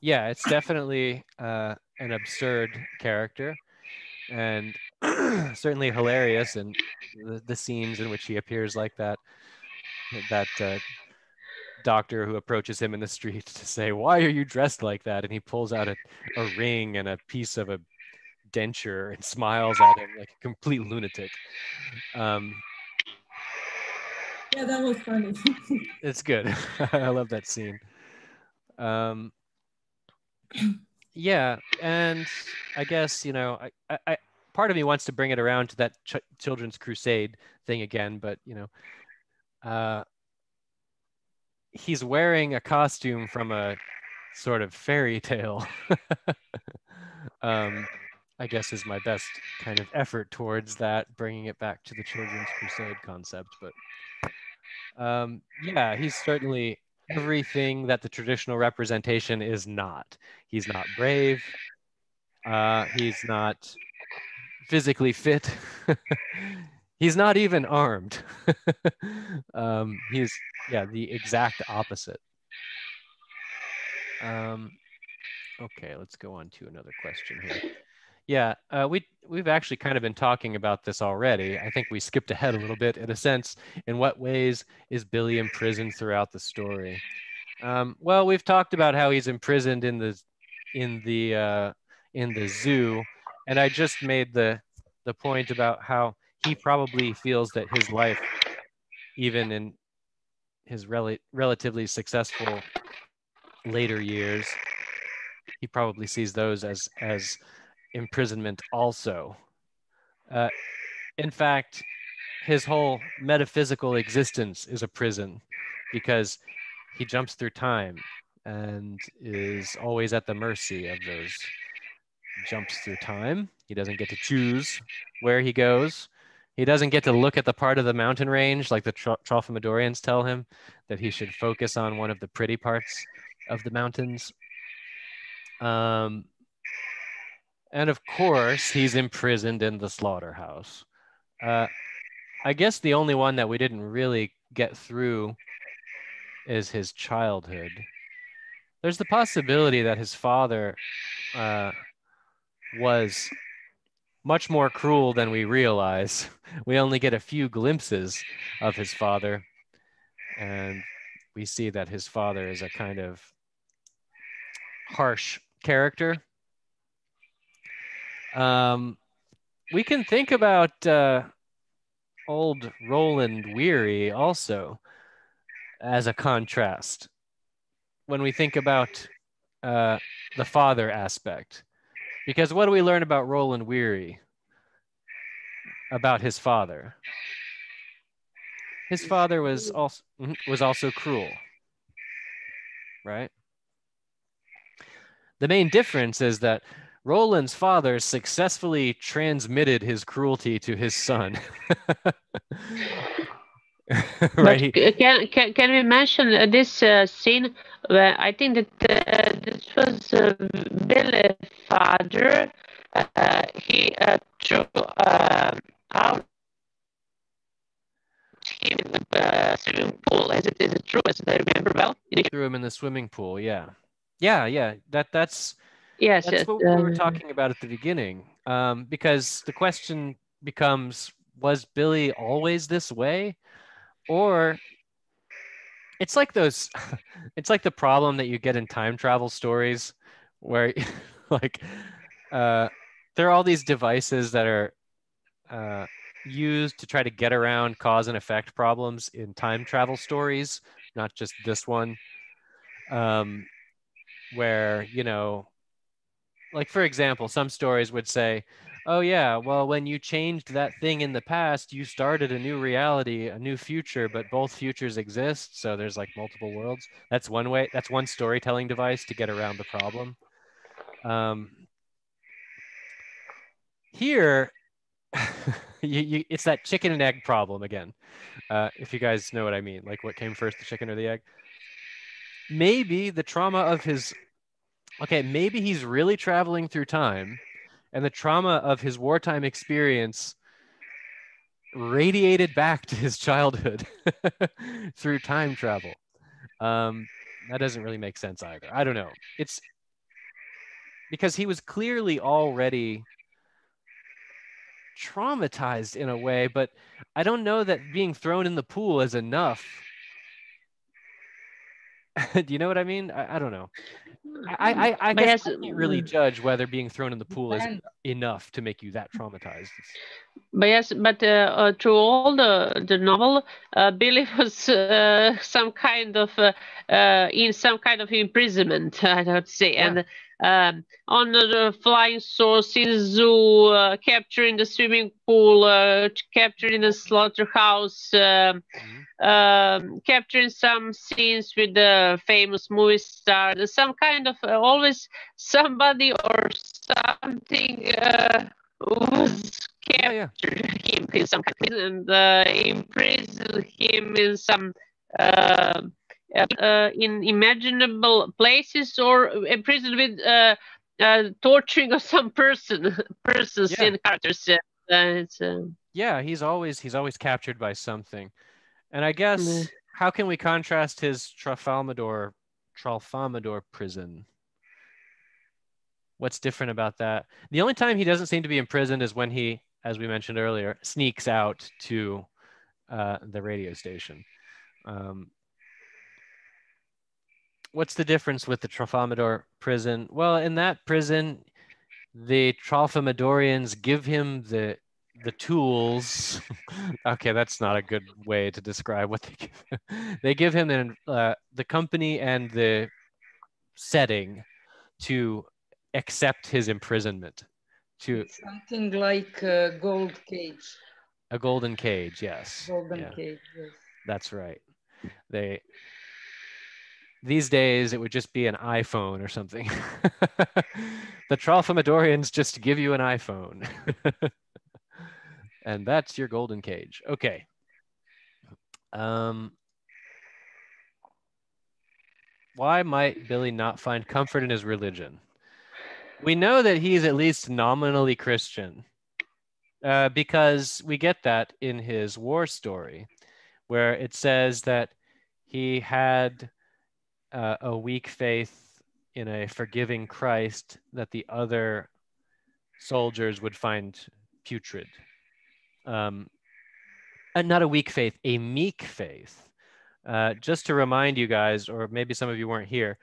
Yeah, it's definitely uh, an absurd character and certainly hilarious and the, the scenes in which he appears like that that uh, doctor who approaches him in the street to say why are you dressed like that and he pulls out a, a ring and a piece of a denture and smiles at him like a complete lunatic um, Yeah, that was funny. it's good. I love that scene. Um, yeah, and I guess you know, I, I, I part of me wants to bring it around to that ch- children's crusade thing again, but you know, uh, he's wearing a costume from a sort of fairy tale. um, I guess is my best kind of effort towards that, bringing it back to the children's crusade concept, but um, yeah, he's certainly everything that the traditional representation is not. He's not brave. Uh, he's not physically fit. he's not even armed. um, he's yeah the exact opposite. Um, okay, let's go on to another question here. Yeah, uh, we we've actually kind of been talking about this already. I think we skipped ahead a little bit in a sense. In what ways is Billy imprisoned throughout the story? Um, well, we've talked about how he's imprisoned in the in the uh, in the zoo, and I just made the the point about how he probably feels that his life, even in his rel- relatively successful later years, he probably sees those as as imprisonment also. Uh, in fact, his whole metaphysical existence is a prison because he jumps through time and is always at the mercy of those jumps through time. He doesn't get to choose where he goes. He doesn't get to look at the part of the mountain range like the Tralfamadorians tell him that he should focus on one of the pretty parts of the mountains. Um, and of course, he's imprisoned in the slaughterhouse. Uh, I guess the only one that we didn't really get through is his childhood. There's the possibility that his father uh, was much more cruel than we realize. We only get a few glimpses of his father, and we see that his father is a kind of harsh character. Um, we can think about uh, old Roland Weary also as a contrast when we think about uh, the father aspect. Because what do we learn about Roland Weary? About his father. His father was also mm-hmm, was also cruel. Right? The main difference is that Roland's father successfully transmitted his cruelty to his son. right. Can, can, can we mention uh, this uh, scene where I think that uh, this was uh, Billy's father. Uh, he uh, threw uh, out him in the swimming pool. Is it, is it true? As I remember well? Threw him in the swimming pool. Yeah, yeah, yeah. That that's yes. That's what we were talking about at the beginning. Um, because the question becomes: Was Billy always this way? Or it's like those it's like the problem that you get in time travel stories where like uh, there are all these devices that are uh, used to try to get around cause and effect problems in time travel stories not just this one. Um, where you know like for example some stories would say oh yeah well when you changed that thing in the past you started a new reality a new future but both futures exist so there's like multiple worlds. That's one way that's one storytelling device to get around the problem. Um, here you, you, it's that chicken and egg problem again uh, if you guys know what i mean like what came first the chicken or the egg? Maybe the trauma of his okay maybe he's really traveling through time and the trauma of his wartime experience radiated back to his childhood through time travel. Um, that doesn't really make sense either. I don't know. It's because he was clearly already traumatized in a way, but I don't know that being thrown in the pool is enough. Do you know what I mean? I, I don't know. I, I, I guess I can't really judge whether being thrown in the pool is enough to make you that traumatized. But yes, but uh, uh, through all the the novel, uh, Billy was uh, some kind of uh, uh, in some kind of imprisonment, I would say, yeah. and um, on the flying saucer in zoo, uh, capturing the swimming pool, uh, capturing the slaughterhouse, uh, mm-hmm. um, capturing some scenes with the famous movie star. There's some kind of uh, always somebody or something uh, was captured oh, yeah. him in some kind of, and uh, imprisoned him in some uh, in imaginable places or imprisoned with uh, uh, torturing of some person, persons yeah. and characters. Uh, yeah, he's always he's always captured by something, and I guess mm. how can we contrast his Tralfamadore Tralfamadore prison? What's different about that? The only time he doesn't seem to be imprisoned is when he, as we mentioned earlier, sneaks out to uh, the radio station. Um, what's the difference with the Tralfamadore prison? Well, in that prison, the Tralfamadorians give him the the tools. okay, that's not a good way to describe what they give. Him. they give him an, uh, the company and the setting to accept his imprisonment. To something like a gold cage. A golden cage, yes. Golden yeah. cage, yes. That's right. They these days it would just be an iPhone or something. the Tralfamadorians just give you an iPhone. and that's your golden cage. Okay. Um, why might Billy not find comfort in his religion? We know that he's at least nominally Christian uh, because we get that in his war story, where it says that he had uh, a weak faith in a forgiving Christ that the other soldiers would find putrid. Um, and not a weak faith, a meek faith. Uh, just to remind you guys, or maybe some of you weren't here,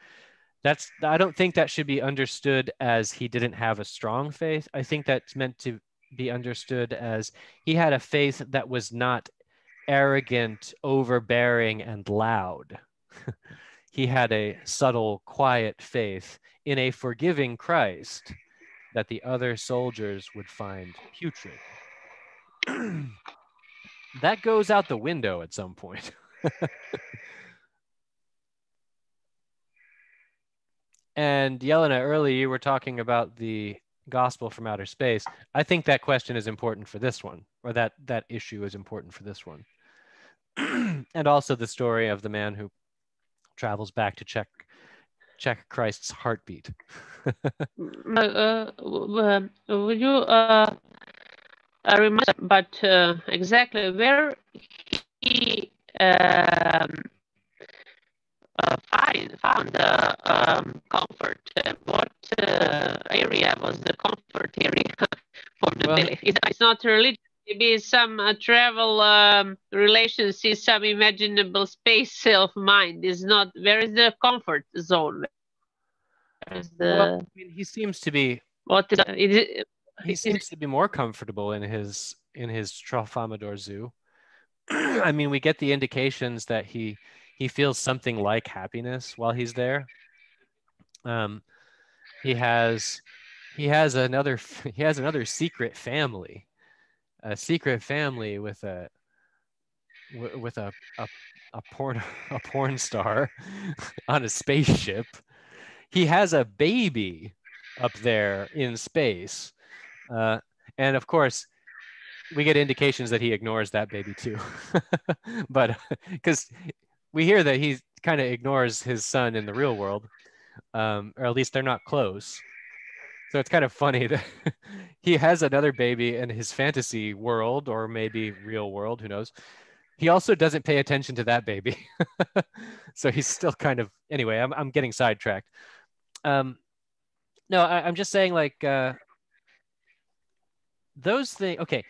that's I don't think that should be understood as he didn't have a strong faith. I think that's meant to be understood as he had a faith that was not arrogant, overbearing, and loud. he had a subtle, quiet faith in a forgiving Christ that the other soldiers would find putrid. that goes out the window at some point. and Yelena, earlier you were talking about the gospel from outer space. I think that question is important for this one, or that that issue is important for this one. and also the story of the man who travels back to check check Christ's heartbeat. uh, uh, would you uh, I remember, but uh, exactly where he um, uh, find, found the um, comfort. Uh, what uh, area was the comfort area for the well, belief? It's not religion. Maybe some uh, travel um, relations in some imaginable space of mind is not. Where is the comfort zone? The? Well, I mean, he seems to be. What is it? he seems to be more comfortable in his in his Tralfamadore zoo. I mean, we get the indications that he he feels something like happiness while he's there. Um, he has he has another he has another secret family, a secret family with a with a a, a porn a porn star on a spaceship. He has a baby up there in space uh, and of course, we get indications that he ignores that baby too. but because we hear that he kind of ignores his son in the real world, um, or at least they're not close. So it's kind of funny that he has another baby in his fantasy world, or maybe real world, who knows. He also doesn't pay attention to that baby. so he's still kind of, anyway, I'm, I'm getting sidetracked. Um, no, I, am just saying, like, uh, those things okay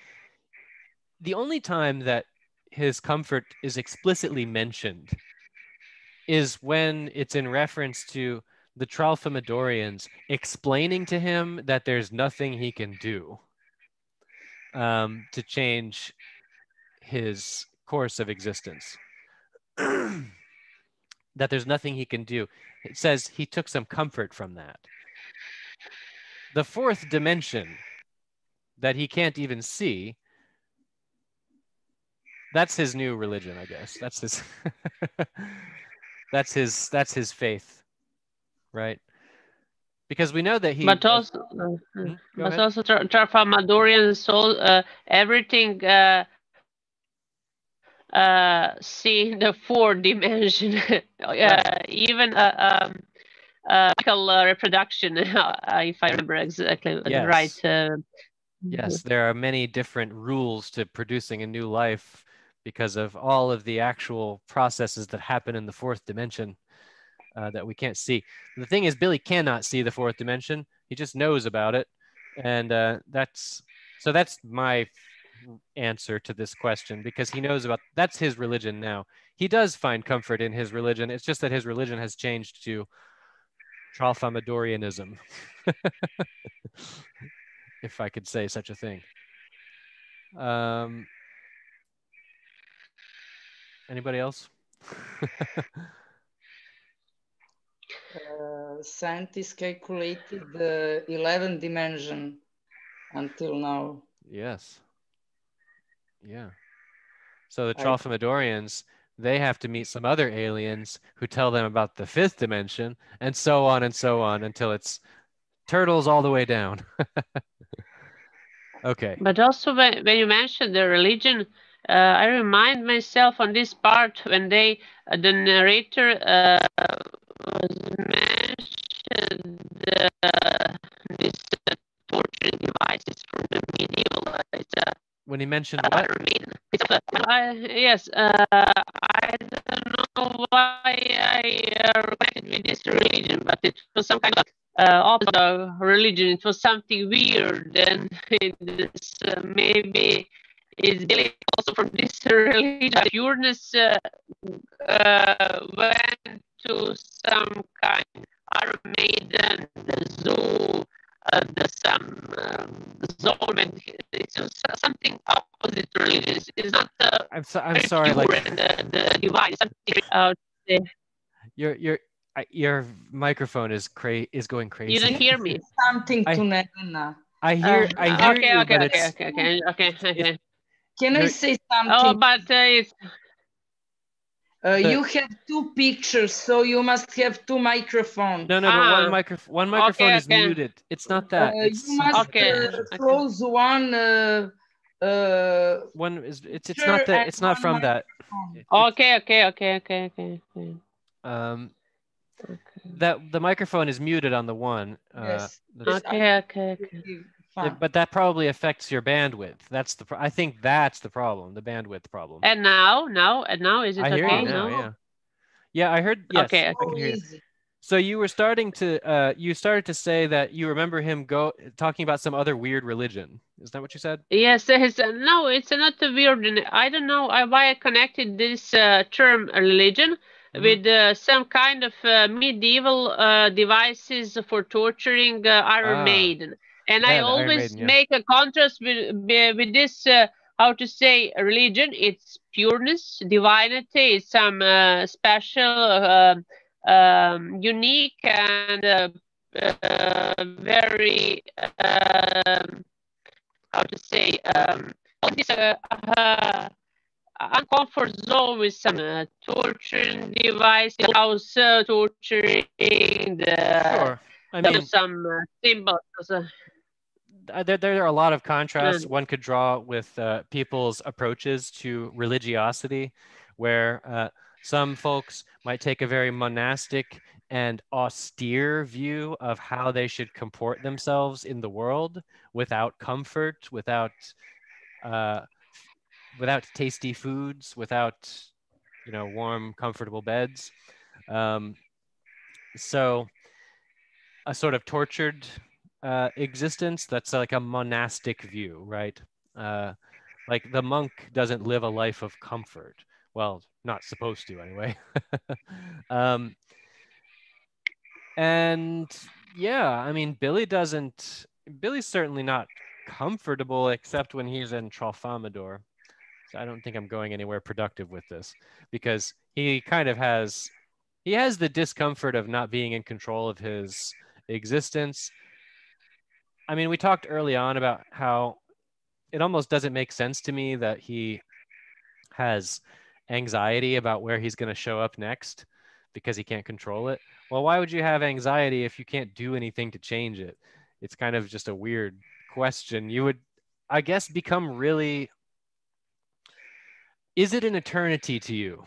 the only time that his comfort is explicitly mentioned is when it's in reference to the Tralfamadorians explaining to him that there's nothing he can do um, to change his course of existence. that there's nothing he can do. It says he took some comfort from that. The fourth dimension that he can't even see that's his new religion i guess that's his that's his that's his faith right because we know that he but also uh, mm-hmm. but ahead. also Tralfamadorian soul uh, everything uh, uh, see the four dimension uh, even uh, um, uh, uh, reproduction if I remember exactly yes. right uh, Yes, there are many different rules to producing a new life because of all of the actual processes that happen in the fourth dimension uh, that we can't see. The thing is, Billy cannot see the fourth dimension. He just knows about it, and uh, that's so. That's my answer to this question because he knows about that's his religion now. He does find comfort in his religion. It's just that his religion has changed to Tralfamadorianism. if I could say such a thing. Um, anybody else? Uh, scientists calculated the 11 dimension until now. yes. Yeah. So the I- Tralfamadorians, they have to meet some other aliens who tell them about the fifth dimension, and so on and so on until it's turtles all the way down. okay. But also when, when you mentioned the religion, uh, I remind myself on this part when they, uh, the narrator uh, was mentioned uh, this uh, torturing devices from the medieval. Uh, When he mentioned uh, what? remain. It's yes, uh, I don't know why I uh, connected with this religion, but it was some kind of uh, opposite of religion. It was something weird, and it's uh, maybe it's really also from this religion. The pureness uh, uh, went to some kind Iron Maiden, the zoo, uh, the some um, Zolman. It's just something opposite religion. It's, it's not uh, I'm so, I'm sorry. Like the, the divine. Something out. your your I- your microphone is cra- is going crazy. You didn't hear me. Something I- to Nevena. I hear I hear okay, you, okay, but okay, it's okay, okay, okay, okay. Can I You're- say Oh, but uh, it's Uh, you have two pictures, so you must have two microphones. no no but Ah. one microphone one microphone is okay. muted. It's not that. Uh, it's you must Okay, uh, okay. close one. Uh, uh, one is it's it's not that it's not from that. microphone. It- okay, okay, okay, okay, okay. okay. Um okay. that the microphone is muted on the one. Uh, yes. Okay, okay, okay. Yeah, but that probably affects your bandwidth. That's the pro- I think that's the problem, the bandwidth problem. And now, now, and now, is it I hear okay you now, now? yeah. Yeah, I heard yes. Okay, I can So hear you. So you were starting to uh you started to say that you remember him go talking about some other weird religion. Is that what you said? Yes, it's, uh, no, it's not a weird. I don't know uh, why I connected this uh, term religion Mhm. with uh, some kind of uh, medieval uh, devices for torturing uh, Iron Ah, Maiden. And yeah, I always Maiden, yeah. make a contrast with, with this, uh, how to say, religion. It's pureness, divinity, it's some uh, special, uh, um, unique, and uh, uh, very. um how to say um this uh, uh, uncomfort zone with some uh, torturing device uh, torturing the Sure. I mean, some uh, symbols there, there are a lot of contrasts one could draw with uh, people's approaches to religiosity, where uh, some folks might take a very monastic and austere view of how they should comport themselves in the world without comfort, without uh, without tasty foods, without you know warm, comfortable beds. Um, so a sort of tortured uh, existence that's like a monastic view, right? Uh, like the monk doesn't live a life of comfort. Well, not supposed to anyway. um, and yeah, I mean, Billy doesn't. Billy's certainly not comfortable except when he's in Tralfamadore. So I don't think I'm going anywhere productive with this because he kind of has he has the discomfort of not being in control of his existence. I mean, we talked early on about how it almost doesn't make sense to me that he has anxiety about where he's going to show up next because he can't control it. Well, why would you have anxiety if you can't do anything to change it? It's kind of just a weird question. You would, I guess, become really. Is it an eternity to you,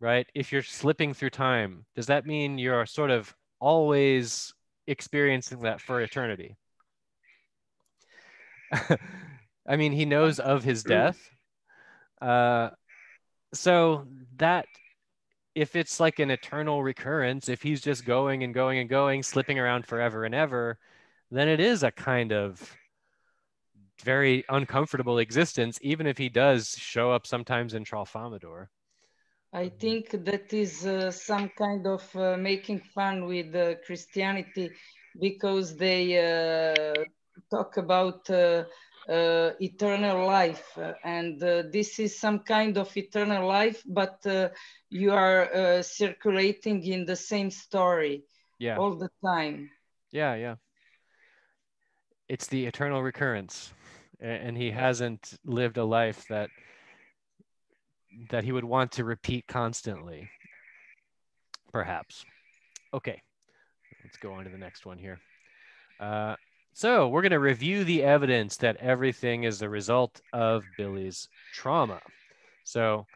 right? If you're slipping through time, does that mean you're sort of always experiencing that for eternity? I mean, he knows of his death. Uh, so that if it's like an eternal recurrence, if he's just going and going and going, slipping around forever and ever, then it is a kind of very uncomfortable existence, even if he does show up sometimes in Tralfamadore. I think that is uh, some kind of uh, making fun with uh, Christianity because they uh, talk about uh, uh, eternal life. Uh, and uh, this is some kind of eternal life, but uh, you are uh, circulating in the same story Yeah. all the time. Yeah, yeah. It's the eternal recurrence. And he hasn't lived a life that that he would want to repeat constantly. Perhaps. Okay. Let's go on to the next one here. Uh, so we're going to review the evidence that everything is the result of Billy's trauma. So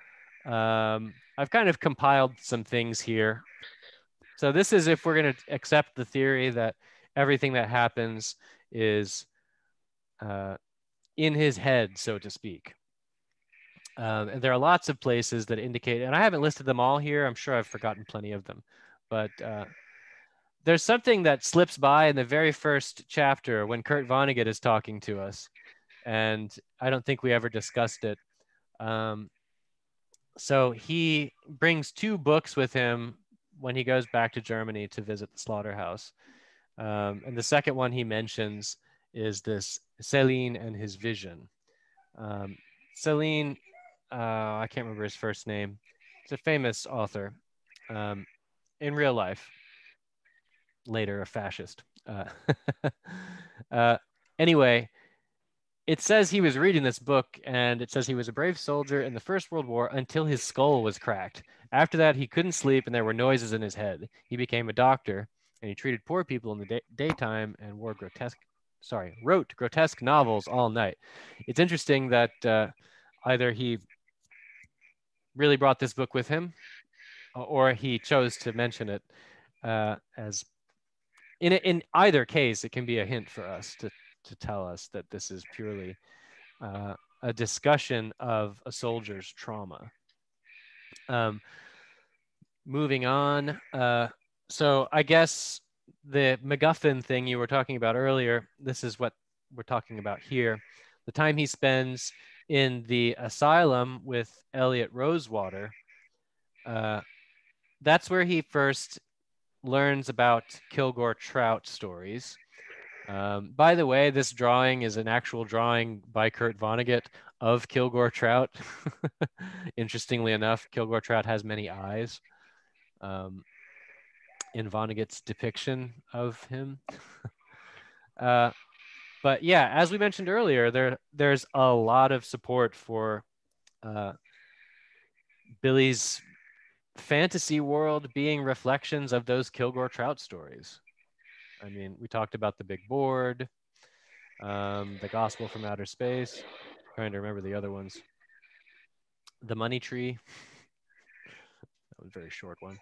um, I've kind of compiled some things here. So this is if we're going to accept the theory that everything that happens is uh, in his head, so to speak. Um, and there are lots of places that indicate, and I haven't listed them all here. I'm sure I've forgotten plenty of them, but uh, there's something that slips by in the very first chapter when Kurt Vonnegut is talking to us, and I don't think we ever discussed it. Um, so he brings two books with him when he goes back to Germany to visit the slaughterhouse. Um, and the second one he mentions is this Celine and his vision. Um, Celine, uh, I can't remember his first name. He's a famous author um, in real life, later a fascist. Uh, uh, anyway, it says he was reading this book and it says he was a brave soldier in the First World War until his skull was cracked. After that, he couldn't sleep and there were noises in his head. He became a doctor and he treated poor people in the day- daytime and wore grotesque, sorry, wrote grotesque novels all night. It's interesting that uh, either he really brought this book with him or he chose to mention it uh, as in, in either case, it can be a hint for us to, to tell us that this is purely uh, a discussion of a soldier's trauma. Um, moving on. Uh, so I guess the MacGuffin thing you were talking about earlier, this is what we're talking about here. The time he spends in the asylum with Eliot Rosewater, uh, that's where he first learns about Kilgore Trout stories. Um, by the way, this drawing is an actual drawing by Kurt Vonnegut of Kilgore Trout. Interestingly enough, Kilgore Trout has many eyes um, in Vonnegut's depiction of him. uh, but yeah, as we mentioned earlier, there there's a lot of support for uh, Billy's fantasy world being reflections of those Kilgore Trout stories. I mean, we talked about the big board, um, the gospel from outer space. trying to remember the other ones. The money tree. That was a very short one.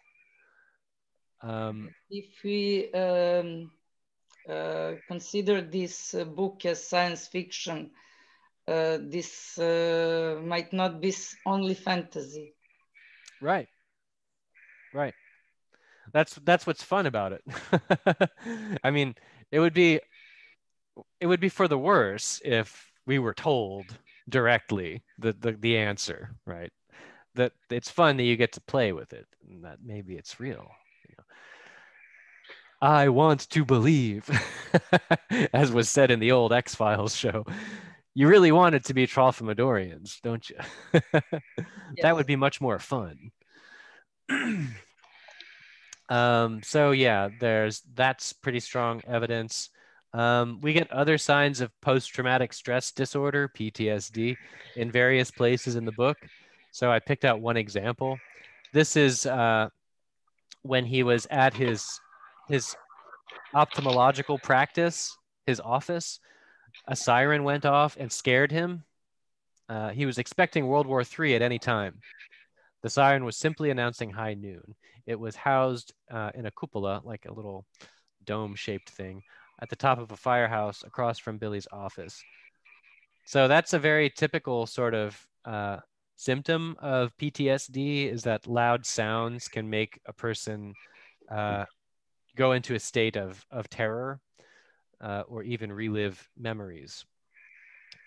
Um, If we um, uh, consider this uh, book as science fiction, uh, this uh, might not be only fantasy. right. Right. That's that's what's fun about it. I mean, it would be it would be for the worse if we were told directly the the, the answer, right? That it's fun that you get to play with it and that maybe it's real. You know. I want to believe, as was said in the old X Files show. You really want it to be Tralfamadorians, don't you? That would be much more fun. um, so yeah, there's that's pretty strong evidence. Um, we get other signs of post-traumatic stress disorder (PTSD) in various places in the book. So I picked out one example. This is uh, when he was at his his ophthalmological practice, his office. A siren went off and scared him. Uh, he was expecting World War III at any time. The siren was simply announcing high noon. It was housed uh, in a cupola, like a little dome shaped thing, at the top of a firehouse across from Billy's office. So that's a very typical sort of uh, symptom of PTSD is that loud sounds can make a person uh, go into a state of, of terror uh, or even relive memories.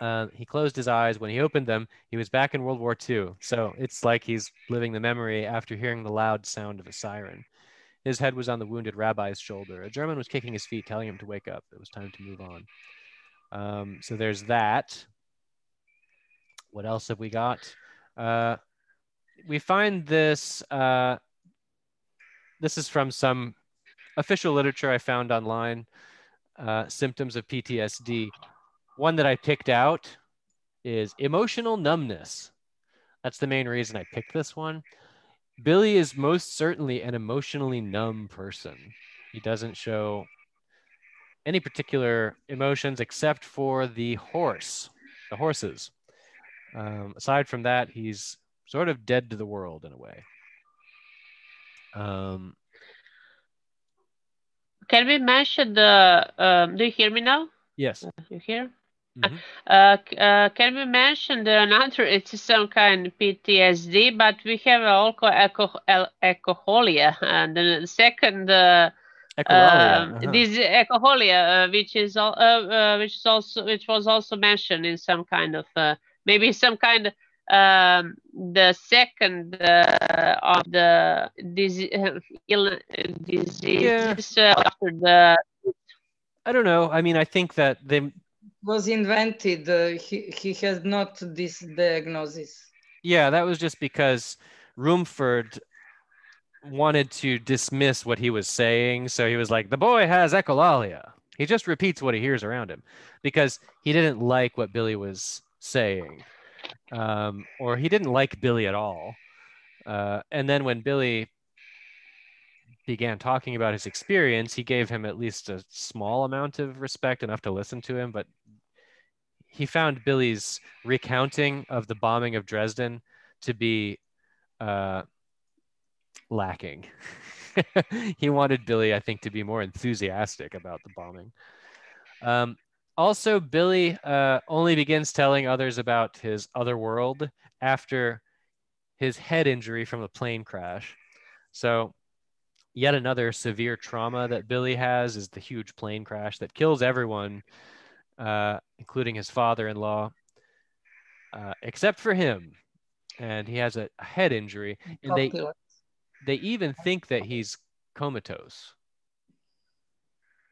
Uh, he closed his eyes. When he opened them, he was back in World War II. So it's like he's living the memory after hearing the loud sound of a siren. His head was on the wounded rabbi's shoulder. A German was kicking his feet, telling him to wake up. It was time to move on. Um, so there's that. What else have we got? Uh, we find this. Uh, this is from some official literature I found online. Uh, symptoms of PTSD. One that I picked out is emotional numbness. That's the main reason I picked this one. Billy is most certainly an emotionally numb person. He doesn't show any particular emotions except for the horse, the horses. Um, aside from that, he's sort of dead to the world in a way. Um, Can we mention the? Um, do you hear me now? yes. You hear? Mhm. Uh, uh, can we mention the another? It's some kind of PTSD, but we have also alco- al- alcoholia, and the second uh, um, uh-huh. this alcoholia, uh, which is uh, uh, which is also which was also mentioned in some kind of uh, maybe some kind of um, the second uh, of the disease, ill, disease uh, after the I don't know. I mean, I think that they, was invented. Uh, he, he has not this diagnosis. yeah, that was just because Rumfoord wanted to dismiss what he was saying. So he was like, the boy has echolalia. He just repeats what he hears around him because he didn't like what Billy was saying. Um, or he didn't like Billy at all. Uh, and then when Billy began talking about his experience, he gave him at least a small amount of respect, enough to listen to him. But he found Billy's recounting of the bombing of Dresden to be uh, lacking. he wanted Billy, I think, to be more enthusiastic about the bombing. Um, also, Billy uh, only begins telling others about his other world after his head injury from a plane crash. So, yet another severe trauma that Billy has is the huge plane crash that kills everyone, uh, including his father in law, uh, except for him. And he has a, a head injury. And they, they even think that he's comatose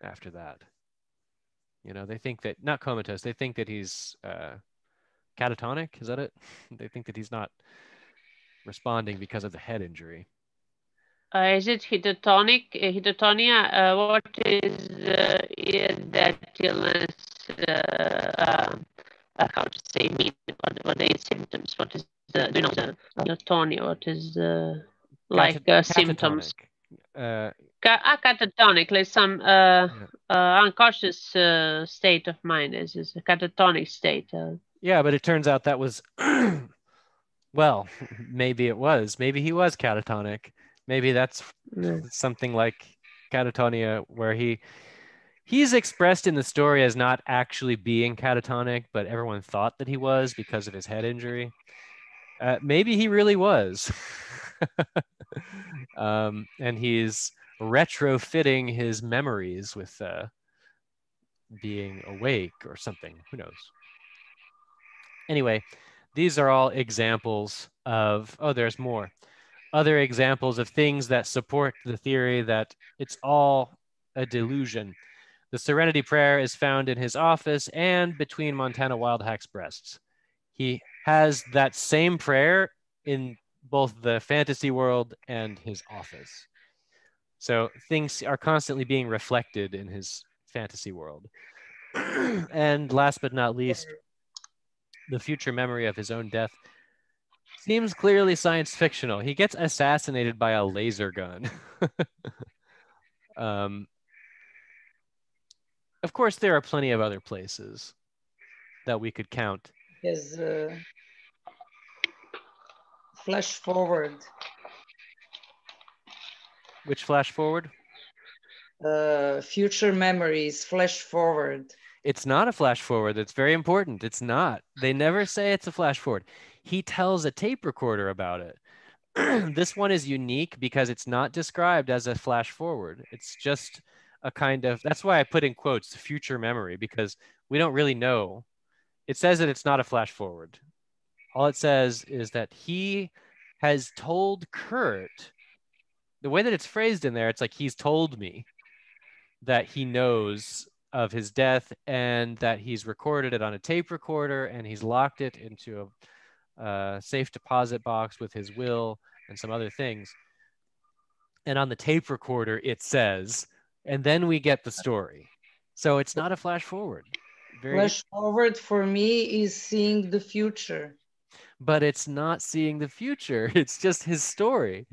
after that. You know, they think that, not comatose, they think that he's uh, catatonic. Is that it? They think that he's not responding because of the head injury. Uh, is it hypotonic? Uh. Uh, what is uh, that illness? Uh, uh, uh, how to say mean? What, what are its symptoms? What is the do you know the hypotonia? What is the like uh, symptoms? Uh, Ca- ah, catatonic, like some uh, uh, unconscious uh, state of mind. Is is a catatonic state? Uh, Yeah, but it turns out that was, well, maybe it was. Maybe he was catatonic. Maybe that's mm. something like catatonia, where he he's expressed in the story as not actually being catatonic, but everyone thought that he was because of his head injury. Uh, maybe he really was, um, and he's retrofitting his memories with uh, being awake or something. Who knows? Anyway, these are all examples of, oh, there's more. Other examples of things that support the theory that it's all a delusion. The Serenity Prayer is found in his office and between Montana Wildhack's breasts. He has that same prayer in both the fantasy world and his office. So things are constantly being reflected in his fantasy world. and last but not least, the future memory of his own death seems clearly science fictional. He gets assassinated by a laser gun. um, of course, there are plenty of other places that we could count. His uh, flash forward. Which flash forward? Uh, future memories flash forward. It's not a flash forward. That's very important. It's not. They never say it's a flash forward. He tells a tape recorder about it. this one is unique because it's not described as a flash forward. It's just a kind of that's why I put in quotes future memory because we don't really know. It says that it's not a flash forward. All it says is that he has told Kurt the way that it's phrased in there, it's like he's told me that he knows of his death and that he's recorded it on a tape recorder and he's locked it into a, a safe deposit box with his will and some other things. And on the tape recorder, it says, and then we get the story. So it's not a flash forward. Very flash forward for me is seeing the future. But it's not seeing the future. It's just his story.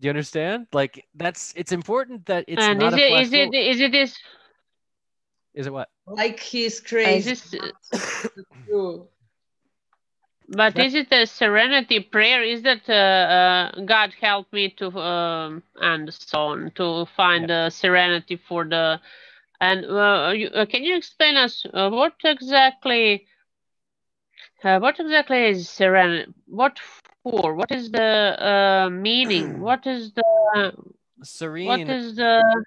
Do you understand? Like that's it's important that it's and not is a it flash is it forward. is it this Is it what? Like he's crazy. this too. But is it a serenity prayer? Is that uh, uh, God help me to um, and so on to find uh, serenity for the and uh, you, uh, can you explain us uh, what exactly uh, what exactly is serenity? What for? What is the uh, meaning? what is the Serene. what is the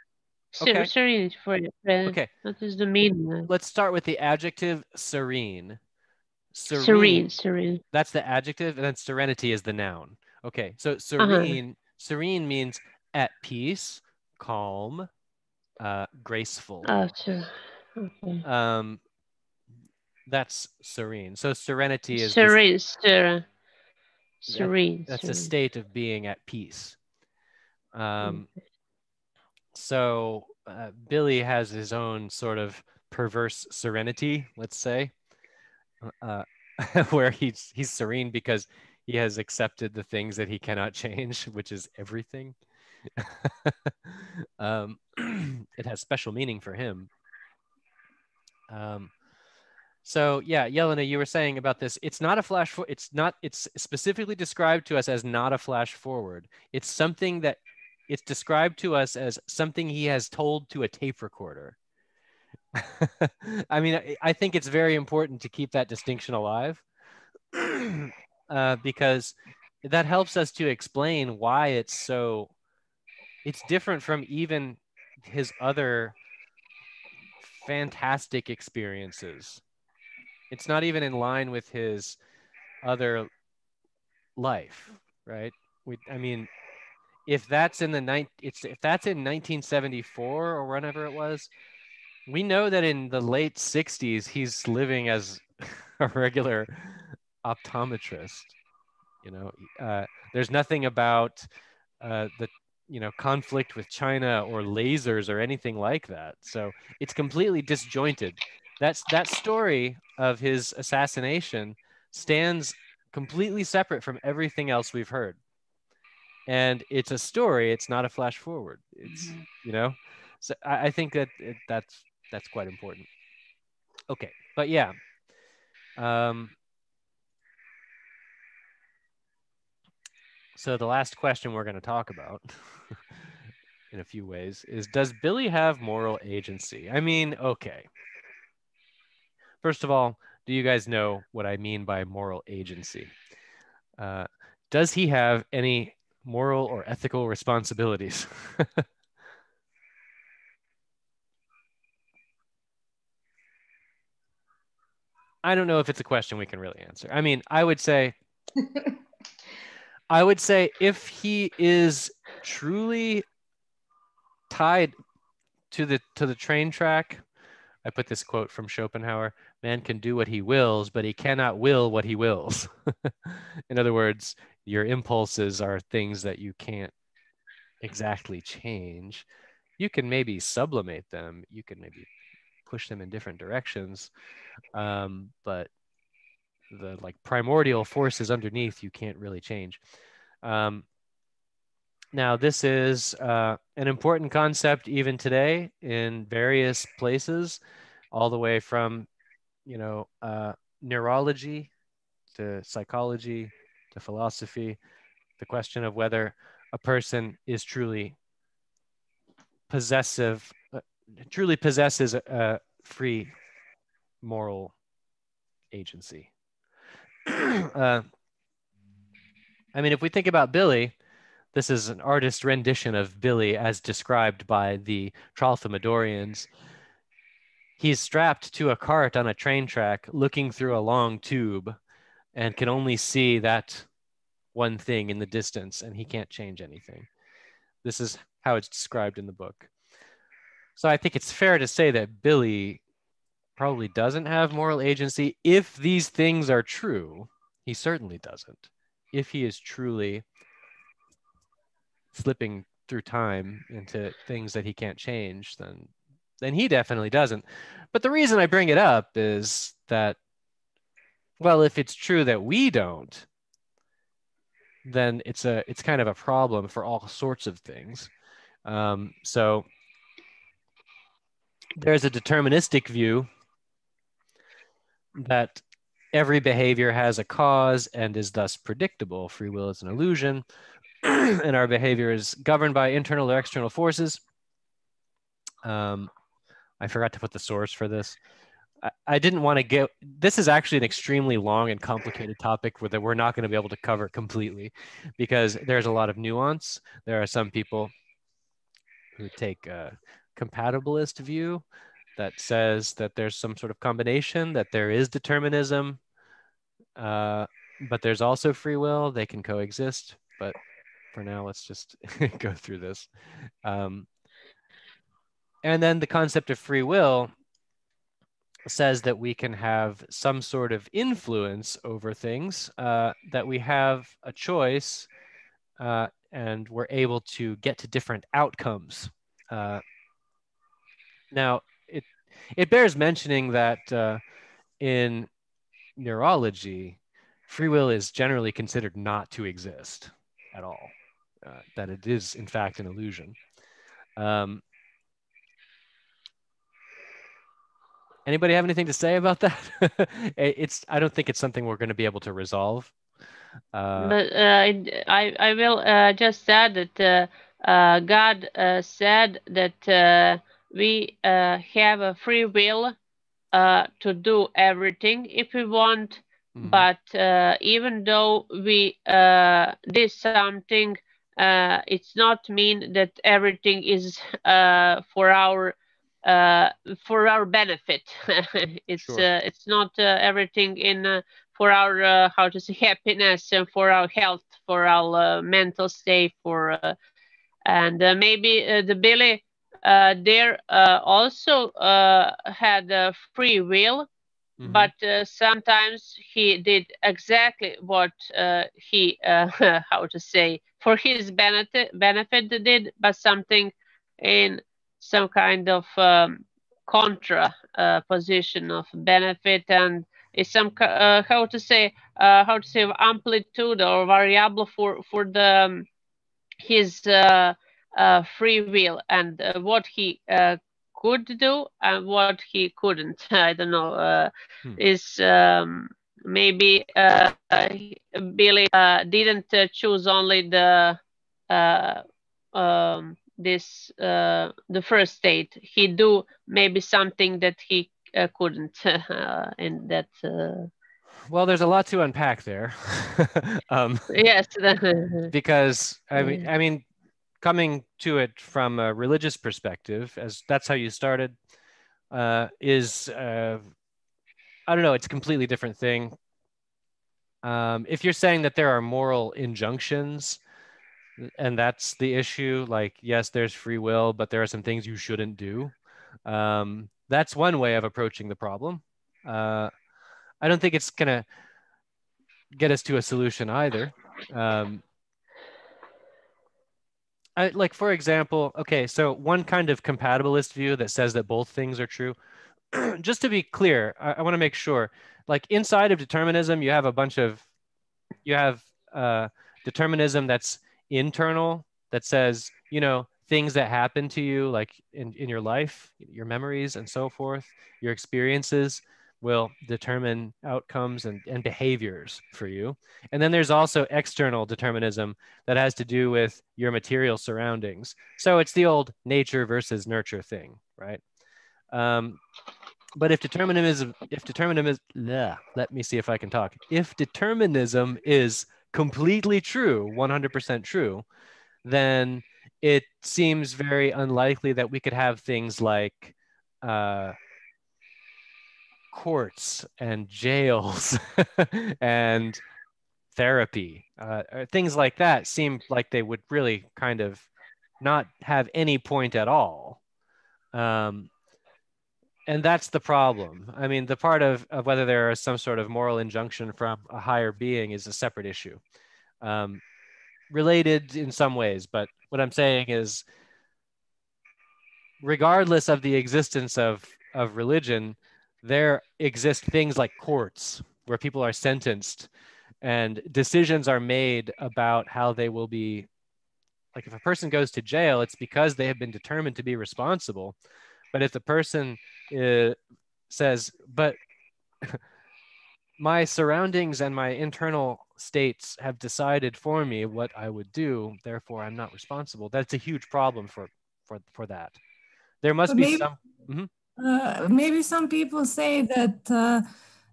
Okay. serenity for okay, What is the meaning? let's start with the adjective serene. Serene, serene. That's the adjective, and then serenity is the noun. Okay, so Uh-huh. serene, serene means at peace, calm, uh, graceful. Oh, so, okay. Um, that's serene. So serenity is this- serene, ser- serene. that's a state of being at peace. Um, so uh, Billy has his own sort of perverse serenity, let's say, uh, where he's he's serene because he has accepted the things that he cannot change, which is everything. um, it has special meaning for him. Um, so yeah, Yelena, you were saying about this. It's not a flash. For, it's not. It's specifically described to us as not a flash forward. It's something that it's described to us as something he has told to a tape recorder. I mean, I, think it's very important to keep that distinction alive uh, because that helps us to explain why it's so. It's different from even his other fantastic experiences. It's not even in line with his other life, right? We, I mean, if that's in the night, it's if that's in 1974 or whenever it was, we know that in the late 60s he's living as a regular optometrist. You know, uh, there's nothing about uh, the you know conflict with China or lasers or anything like that. So it's completely disjointed. That's that story of his assassination stands completely separate from everything else we've heard. And it's a story. It's not a flash forward. It's Mhm. you know, so I, I think that it, that's that's quite important. Okay, but yeah. Um, so the last question we're going to talk about in a few ways is does billy have moral agency i mean okay first of all do you guys know what i mean by moral agency uh, does he have any moral or ethical responsibilities i don't know if it's a question we can really answer i mean i would say I would say if he is truly tied to the to the train track, I put this quote from Schopenhauer, man can do what he wills, but he cannot will what he wills. In other words, your impulses are things that you can't exactly change. You can maybe sublimate them, you can maybe push them in different directions. Um, but the like primordial forces underneath you can't really change. Um, now, this is uh, an important concept even today in various places, all the way from, you know, uh, neurology to psychology to philosophy. The question of whether a person is truly possessive, uh, truly possesses a, a free moral agency. uh, I mean, if we think about Billy, this is an artist rendition of Billy as described by the Tralfamadorians. He's strapped to a cart on a train track, looking through a long tube, and can only see that one thing in the distance, and he can't change anything. This is how it's described in the book. So I think it's fair to say that Billy probably doesn't have moral agency. If these things are true, he certainly doesn't. If he is truly slipping through time into things that he can't change, then then he definitely doesn't. But the reason I bring it up is that, well, if it's true that we don't, then it's a it's kind of a problem for all sorts of things. Um, so there's a deterministic view that every behavior has a cause and is thus predictable. Free will is an illusion, and our behavior is governed by internal or external forces. Um, I forgot to put the source for this. I, I didn't want to get this is actually an extremely long and complicated topic that we're not going to be able to cover completely because there's a lot of nuance. There are some people who take a compatibilist view that says that there's some sort of combination, that there is determinism, uh, but there's also free will. They can coexist. But for now, let's just go through this. Um, and then the concept of free will says that we can have some sort of influence over things, uh, that we have a choice, uh, and we're able to get to different outcomes. Now, it it bears mentioning that uh, in neurology, free will is generally considered not to exist at all. Uh, that it is in fact an illusion. Um, Anybody have anything to say about that? it's I don't think it's something we're going to be able to resolve. Uh, but uh, I I will uh, just add that uh, uh, God said that we have a free will to do everything if we want. Mm-hmm. But even though we did something, it's not mean that everything is for our uh, for our benefit. it's sure. uh, it's not uh, everything in uh, for our uh, how to say happiness and for our health, for our uh, mental state, for and maybe the Billy there also had a free will. Mm-hmm. But sometimes he did exactly what he, how to say, for his benefit, benefit did, but something in some kind of um, contra uh, position of benefit and is some uh, how to say uh, how to say amplitude or variable for for the um, his uh, uh, free will and uh, what he could do and what he couldn't. I don't know hmm. is um, maybe billy didn't choose only the um, this uh, the first state. He do maybe something that he uh, couldn't uh, and that uh, well there's a lot to unpack there. Um, yes. because i mean i mean coming to it from a religious perspective as that's how you started uh, is uh, i don't know it's a completely different thing. Um, if you're saying that there are moral injunctions and that's the issue like yes there's free will but there are some things you shouldn't do um, that's one way of approaching the problem. Uh, i don't think it's gonna get us to a solution either. Um, I, like for example okay so one kind of compatibilist view that says that both things are true just to be clear i, I want to make sure like inside of determinism you have a bunch of you have uh, determinism that's internal that says, you know, things that happen to you, like in, in your life, your memories and so forth, your experiences will determine outcomes and, and behaviors for you. And then there's also external determinism that has to do with your material surroundings. So it's the old nature versus nurture thing, right? Um, but if determinism, if determinism is, bleh, let me see if I can talk. If determinism is completely true, 100% true, then it seems very unlikely that we could have things like uh, courts and jails and therapy. Uh, things like that seem like they would really kind of not have any point at all. Um, and that's the problem. I mean, the part of, of whether there is some sort of moral injunction from a higher being is a separate issue, um, related in some ways. But what I'm saying is, regardless of the existence of, of religion, there exist things like courts where people are sentenced and decisions are made about how they will be like if a person goes to jail it's because they have been determined to be responsible but if the person uh, says but my surroundings and my internal states have decided for me what i would do therefore i'm not responsible that's a huge problem for for for that there must But be maybe- some Mhm. Uh, maybe some people say that uh,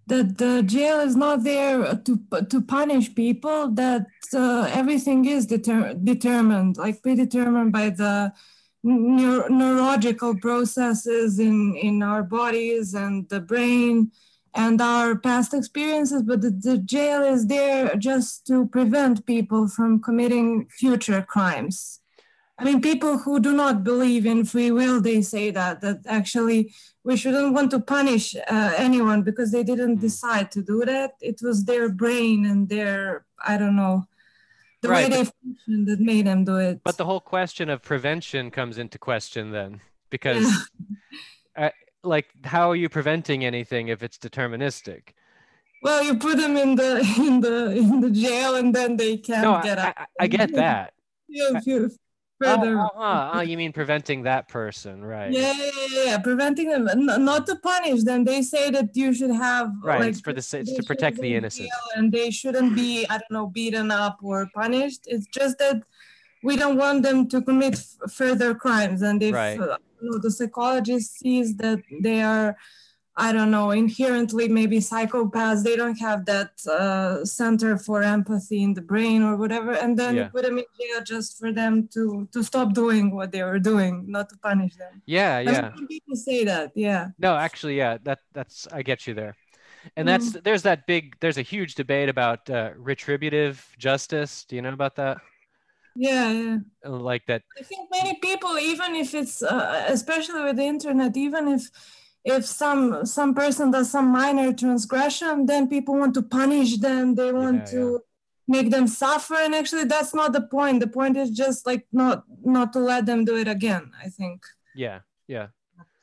that the jail is not there to to punish people. That uh, everything is deter- determined, like predetermined by the neur- neurological processes in in our bodies and the brain and our past experiences. But the, the jail is there just to prevent people from committing future crimes. I mean, people who do not believe in free will, they say that that actually we shouldn't want to punish uh, anyone because they didn't Mm. decide to do that. It was their brain and their I don't know the Right, way they function that made them do it. But the whole question of prevention comes into question then, because uh, like how are you preventing anything if it's deterministic? well, you put them in the in the in the jail and then they can't No, I, get out. I, I get that. further. oh, oh, oh, you mean preventing that person, right? Yeah, yeah, yeah, yeah, preventing them, n- not to punish them. They say that you should have Right, like it's for the it's to protect the innocent. And they shouldn't be, I don't know, beaten up or punished. It's just that we don't want them to commit f- further crimes. And if Right. uh, you know, the psychologist sees that they are, I don't know, inherently maybe psychopaths, they don't have that uh, center for empathy in the brain or whatever, and then Yeah. put them in jail just for them to to stop doing what they were doing, not to punish them. Yeah, yeah. people say that. Yeah. No, actually, yeah, that that's I get you there. And Mm. that's there's that big there's a huge debate about uh, retributive justice. Do you know about that? Yeah. Yeah. Like that I think many people, even if it's, uh, especially with the internet, even if if some some person does some minor transgression, then people want to punish them. They want Yeah, to make them suffer, and actually, that's not the point. The point is just like not not to let them do it again. I think. yeah, yeah.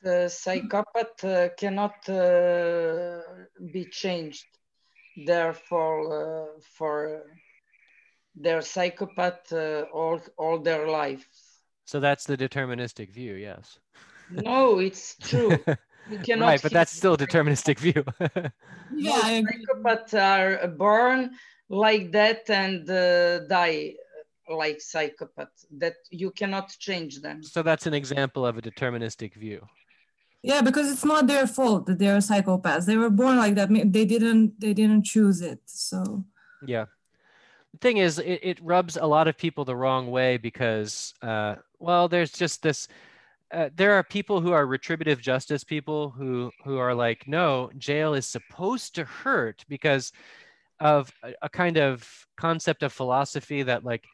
The psychopath uh, cannot uh, be changed. Therefore, uh, for their psychopath uh, all all their life. So that's the deterministic view, yes. No, it's true. You cannot right, but that's still a deterministic view. Yeah, I psychopaths are born like that and uh, die like psychopaths. That you cannot change them. so that's an example of a deterministic view. Yeah, because it's not their fault that they're psychopaths. They were born like that. They didn't. They didn't choose it. So. Yeah. The thing is, it, it rubs a lot of people the wrong way because, uh, well, there's just this. Uh, there are people who are retributive justice people who who are like, no, jail is supposed to hurt because of a, a kind of concept of philosophy that like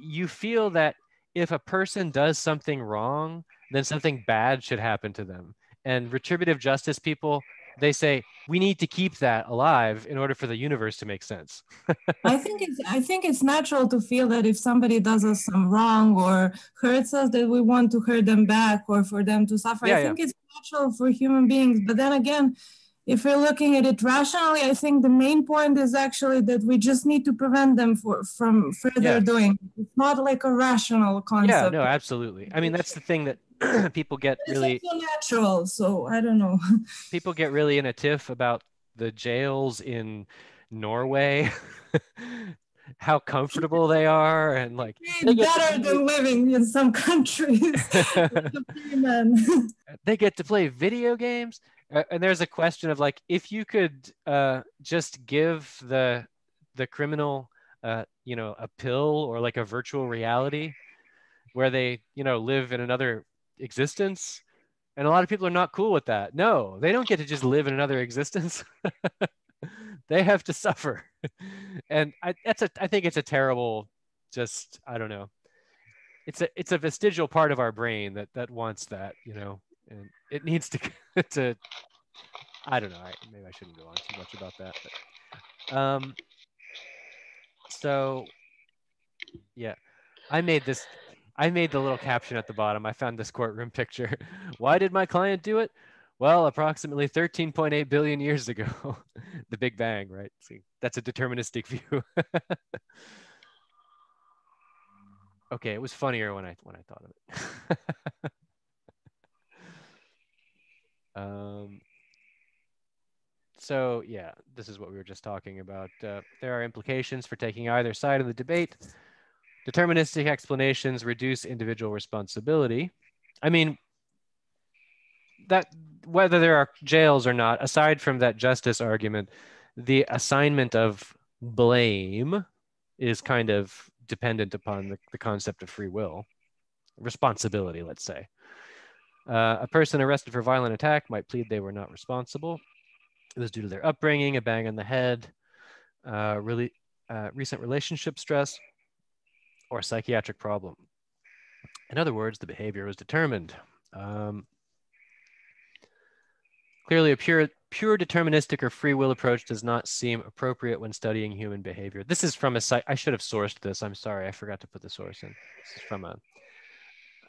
you feel that if a person does something wrong, then something bad should happen to them. And retributive justice people, they say we need to keep that alive in order for the universe to make sense. I think it's I think it's natural to feel that if somebody does us some wrong or hurts us, that we want to hurt them back or for them to suffer. Yeah, I yeah. think it's natural for human beings. But then again, if we're looking at it rationally, I think the main point is actually that we just need to prevent them for, from further Yeah. doing. It's not like a rational concept. yeah, no, absolutely. I mean, that's the thing that people get It's really also natural. So I don't know. people get really in a tiff about the jails in Norway, how comfortable they are, and like they get better play- than living in some countries. like a free man. they get to play video games Uh, and there's a question of like if you could uh, just give the the criminal uh, you know a pill or like a virtual reality where they you know live in another existence and a lot of people are not cool with that no they don't get to just live in another existence they have to suffer and I, that's a i think it's a terrible just i don't know it's a it's a vestigial part of our brain that that wants that, you know, and it needs to to. I don't know. I, maybe I shouldn't go on too much about that, but um. So, yeah, I made this. I made the little caption at the bottom. I found this courtroom picture. Why did my client do it? Well, approximately 13.8 billion years ago, the Big Bang, right? See, that's a deterministic view. okay, it was funnier when I when I thought of it. um, so yeah, this is what we were just talking about. Uh, there are implications for taking either side of the debate. Deterministic explanations reduce individual responsibility. I mean, that whether there are jails or not, aside from that justice argument, the assignment of blame is kind of dependent upon the, the concept of free will, responsibility, let's say. Uh, a person arrested for violent attack might plead they were not responsible. It was due to their upbringing, a bang on the head, uh, really uh, recent relationship stress, or psychiatric problem. In other words, the behavior was determined. Um, Clearly, a pure, pure deterministic or free will approach does not seem appropriate when studying human behavior. This is from a site. I should have sourced this. I'm sorry, I forgot to put the source in. This is from a,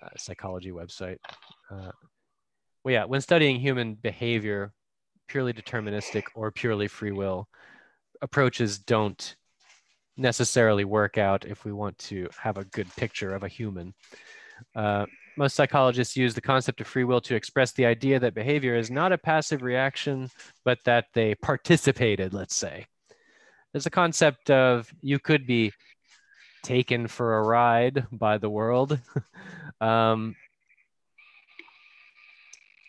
a psychology website. Uh, well, yeah, when studying human behavior, purely deterministic or purely free will approaches don't necessarily work out if we want to have a good picture of a human. Uh, most psychologists use the concept of free will to express the idea that behavior is not a passive reaction, but that they participated, let's say. There's a concept of you could be taken for a ride by the world. um,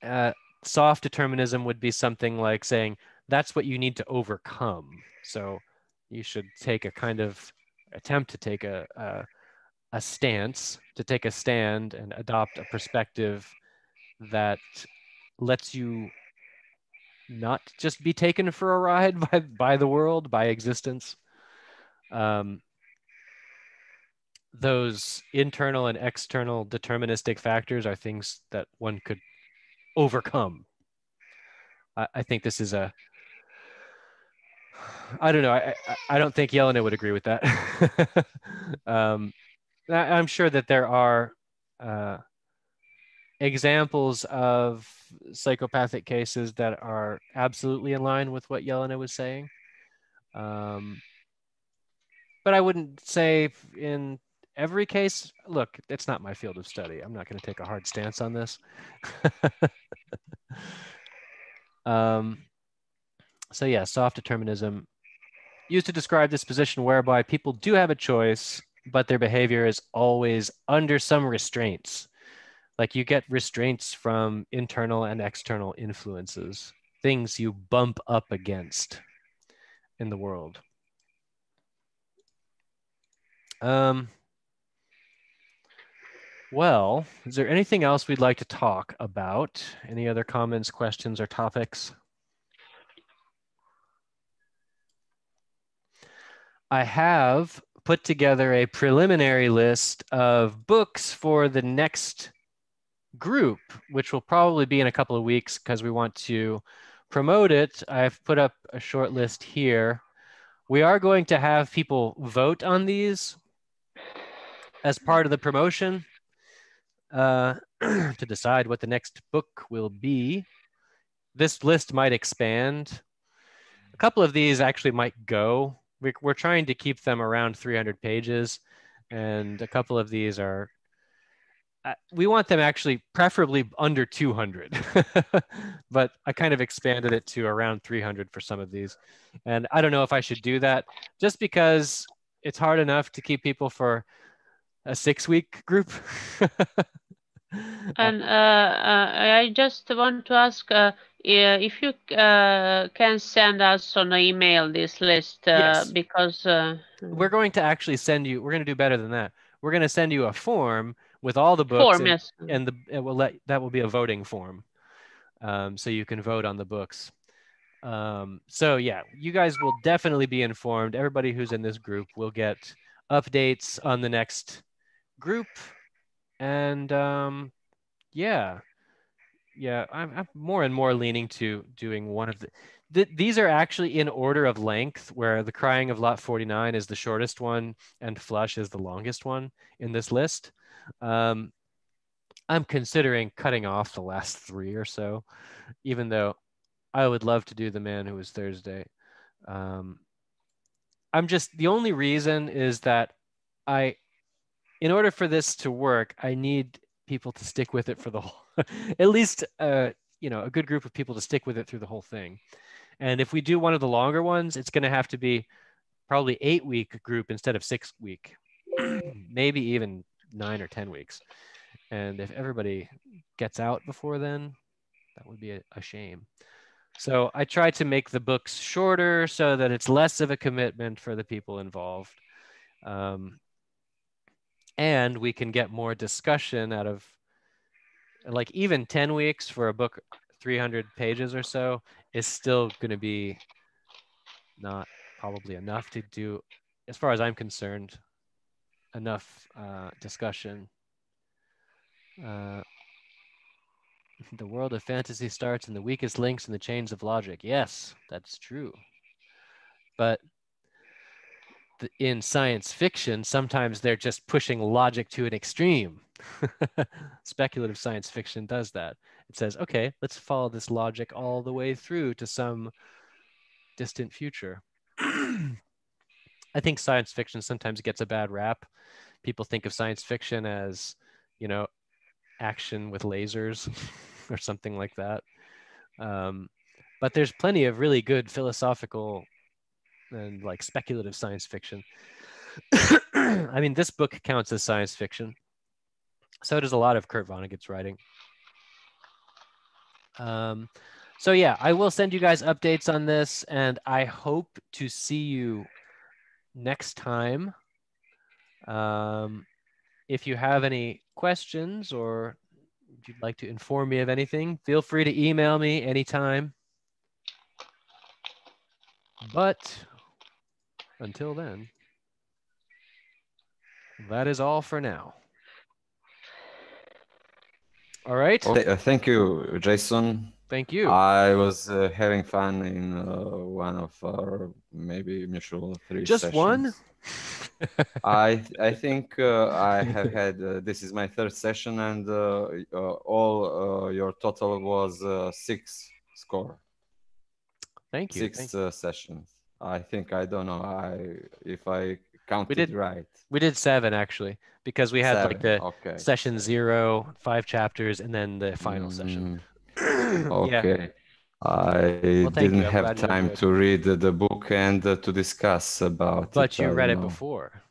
uh, soft determinism would be something like saying that's what you need to overcome. So you should take a kind of attempt to take a, a a stance, to take a stand and adopt a perspective that lets you not just be taken for a ride by, by the world, by existence. Um, those internal and external deterministic factors are things that one could overcome. I, I think this is a I don't know. I, I, I don't think Yelena would agree with that. um, I'm sure that there are uh, examples of psychopathic cases that are absolutely in line with what Yelena was saying. Um, but I wouldn't say in every case, look, it's not my field of study. I'm not going to take a hard stance on this. um, so, yeah, soft determinism used to describe this position whereby people do have a choice but their behavior is always under some restraints. Like you get restraints from internal and external influences, things you bump up against in the world. Um, well, is there anything else we'd like to talk about? Any other comments, questions, or topics? I have put together a preliminary list of books for the next group, which will probably be in a couple of weeks because we want to promote it. I've put up a short list here. We are going to have people vote on these as part of the promotion uh, to decide what the next book will be. This list might expand. A couple of these actually might go we're trying to keep them around 300 pages and a couple of these are uh, we want them actually preferably under 200 but i kind of expanded it to around 300 for some of these. And i don't know if i should do that just because it's hard enough to keep people for a six week group and uh, uh, i just want to ask uh, if you uh, can send us on an email this list uh, yes. because uh, we're going to actually send you we're going to do better than that. We're going to send you a form with all the books form, and, yes. and the it will let that will be a voting form. Um, so you can vote on the books. Um, so yeah you guys will definitely be informed. Everybody who's in this group will get updates on the next group and um, yeah, yeah, I'm, I'm more and more leaning to doing one of the. Th- these are actually in order of length, where the crying of Lot 49 is the shortest one and Flush is the longest one in this list. Um, I'm considering cutting off the last three or so, even though I would love to do the man who was Thursday. Um, I'm just the only reason is that I, in order for this to work, I need people to stick with it for the whole, at least, uh, you know, a good group of people to stick with it through the whole thing. And if we do one of the longer ones, it's going to have to be probably eight week group instead of six week, maybe even nine or 10 weeks. And if everybody gets out before then, that would be a, a shame. So I try to make the books shorter so that it's less of a commitment for the people involved. Um, and we can get more discussion out of like even 10 weeks for a book 300 pages or so is still going to be not probably enough to do as far as i'm concerned enough uh, discussion uh, the world of fantasy starts in the weakest links in the chains of logic. Yes, that's true. But in science fiction, sometimes they're just pushing logic to an extreme. Speculative science fiction does that. It says, okay, let's follow this logic all the way through to some distant future. I think science fiction sometimes gets a bad rap. People think of science fiction as, you know, action with lasers or something like that. Um, but there's plenty of really good philosophical and like speculative science fiction. I mean, this book counts as science fiction. So does a lot of Kurt Vonnegut's writing. Um, so yeah, I will send you guys updates on this, and I hope to see you next time. Um, if you have any questions or if you'd like to inform me of anything, feel free to email me anytime. But until then, that is all for now. All right. Okay, uh, thank you, Jason. Thank you. I was uh, having fun in uh, one of our maybe mutual three Just sessions. one? I I think uh, I have had uh, this is my third session and uh, uh, all uh, your total was uh, six score Thank you. six Thank you. sessions. I think I don't know I if I counted did right. We did seven actually because we had like the okay. session zero, five chapters, and then the final session. Mm, Yeah. okay. I thank you. didn't I'm have time to read the- the book and uh, to discuss about But it. you I read it know. before.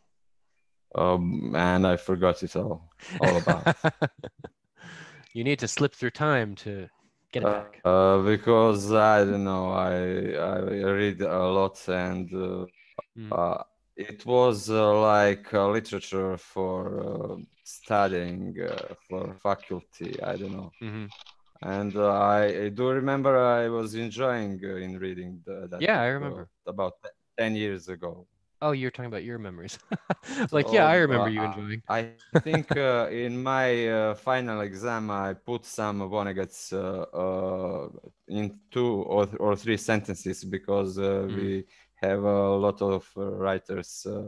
Um, and I forgot it all, all about. you need to slip through time to get it Uh, back. uh, because I don't know, I I read a lot and uh, Mm. uh, it was uh, like uh, literature for uh, studying uh, for faculty. I don't know, hmm and uh, I, I do remember I was enjoying uh, in reading the, that. Yeah, I uh, remember. about ten years ago. Oh, you're talking about your memories. like, yeah, I Oh, remember uh, you uh, enjoying. I think uh, in my uh, final exam, I put some Vonnegut's uh, uh, in two or, th- or three sentences because uh, Mhm. we have a lot of uh, writers uh,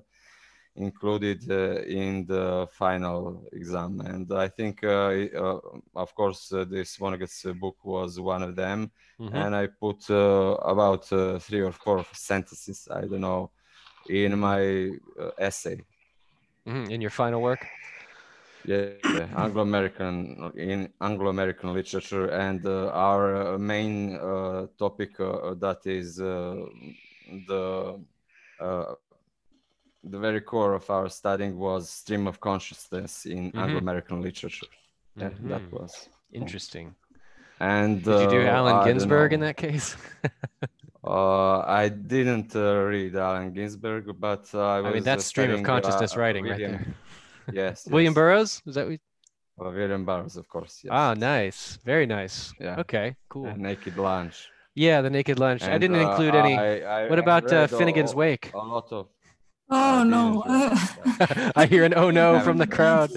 included uh, in the final exam. And I think, uh, uh, of course, uh, this Vonnegut's uh, book was one of them. Mhm. And I put uh, about uh, three or four sentences, I don't know, in my uh, essay. Mhm, In your final work. Yeah, Anglo-American in Anglo-American literature, and uh, our uh, main uh, topic uh, that is uh, the uh, the very core of our studying was stream of consciousness in Mhm. Anglo-American literature. Yeah, that Mhm. was. Interesting. And Did you do Allen Ginsberg in that case? Uh, I didn't uh, read Allen Ginsberg, but uh, I was. I mean, uh, that's stream of consciousness uh, writing William, right there. Yes. William yes. Burroughs? Is that what? Uh, William Burroughs, of course. Yes. Ah, nice. Very nice. Yeah. Okay, cool. Uh, Naked Lunch. Yeah, the Naked Lunch. I didn't uh, include any. I- I- what about uh, Finnegan's a- Wake? A lot of. Oh I no. I hear an oh no from the crowd.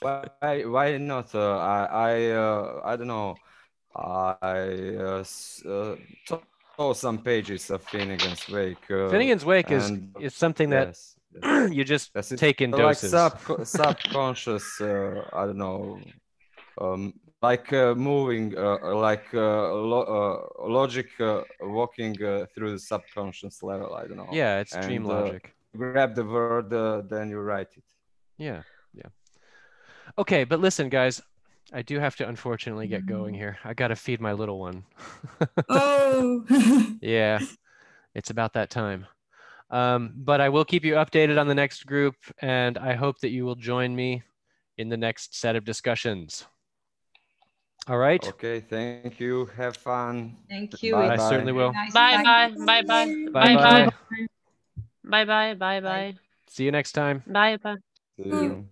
why why not uh, i i uh, i don't know i uh, uh, saw some pages of finnegan's wake uh, Finnegan's Wake is is something that yes, yes. you just Yes, take in like doses. sub subconscious uh, i don't know um like uh, moving uh, like uh, lo- uh, logic uh, walking uh, through the subconscious level i don't know yeah, it's dream and, uh, logic. grab the word uh, then you write it Yeah, yeah. Okay, but listen, guys, I do have to unfortunately get going here. I got to feed my little one. oh. yeah, it's about that time. Um, but I will keep you updated on the next group, and I hope that you will join me in the next set of discussions. All right. okay thank you have fun Thank you. Bye I It's certainly will. nice Bye bye. Bye bye. Bye bye. Bye bye. Bye bye. Bye bye. See you next time. Bye bye. See you.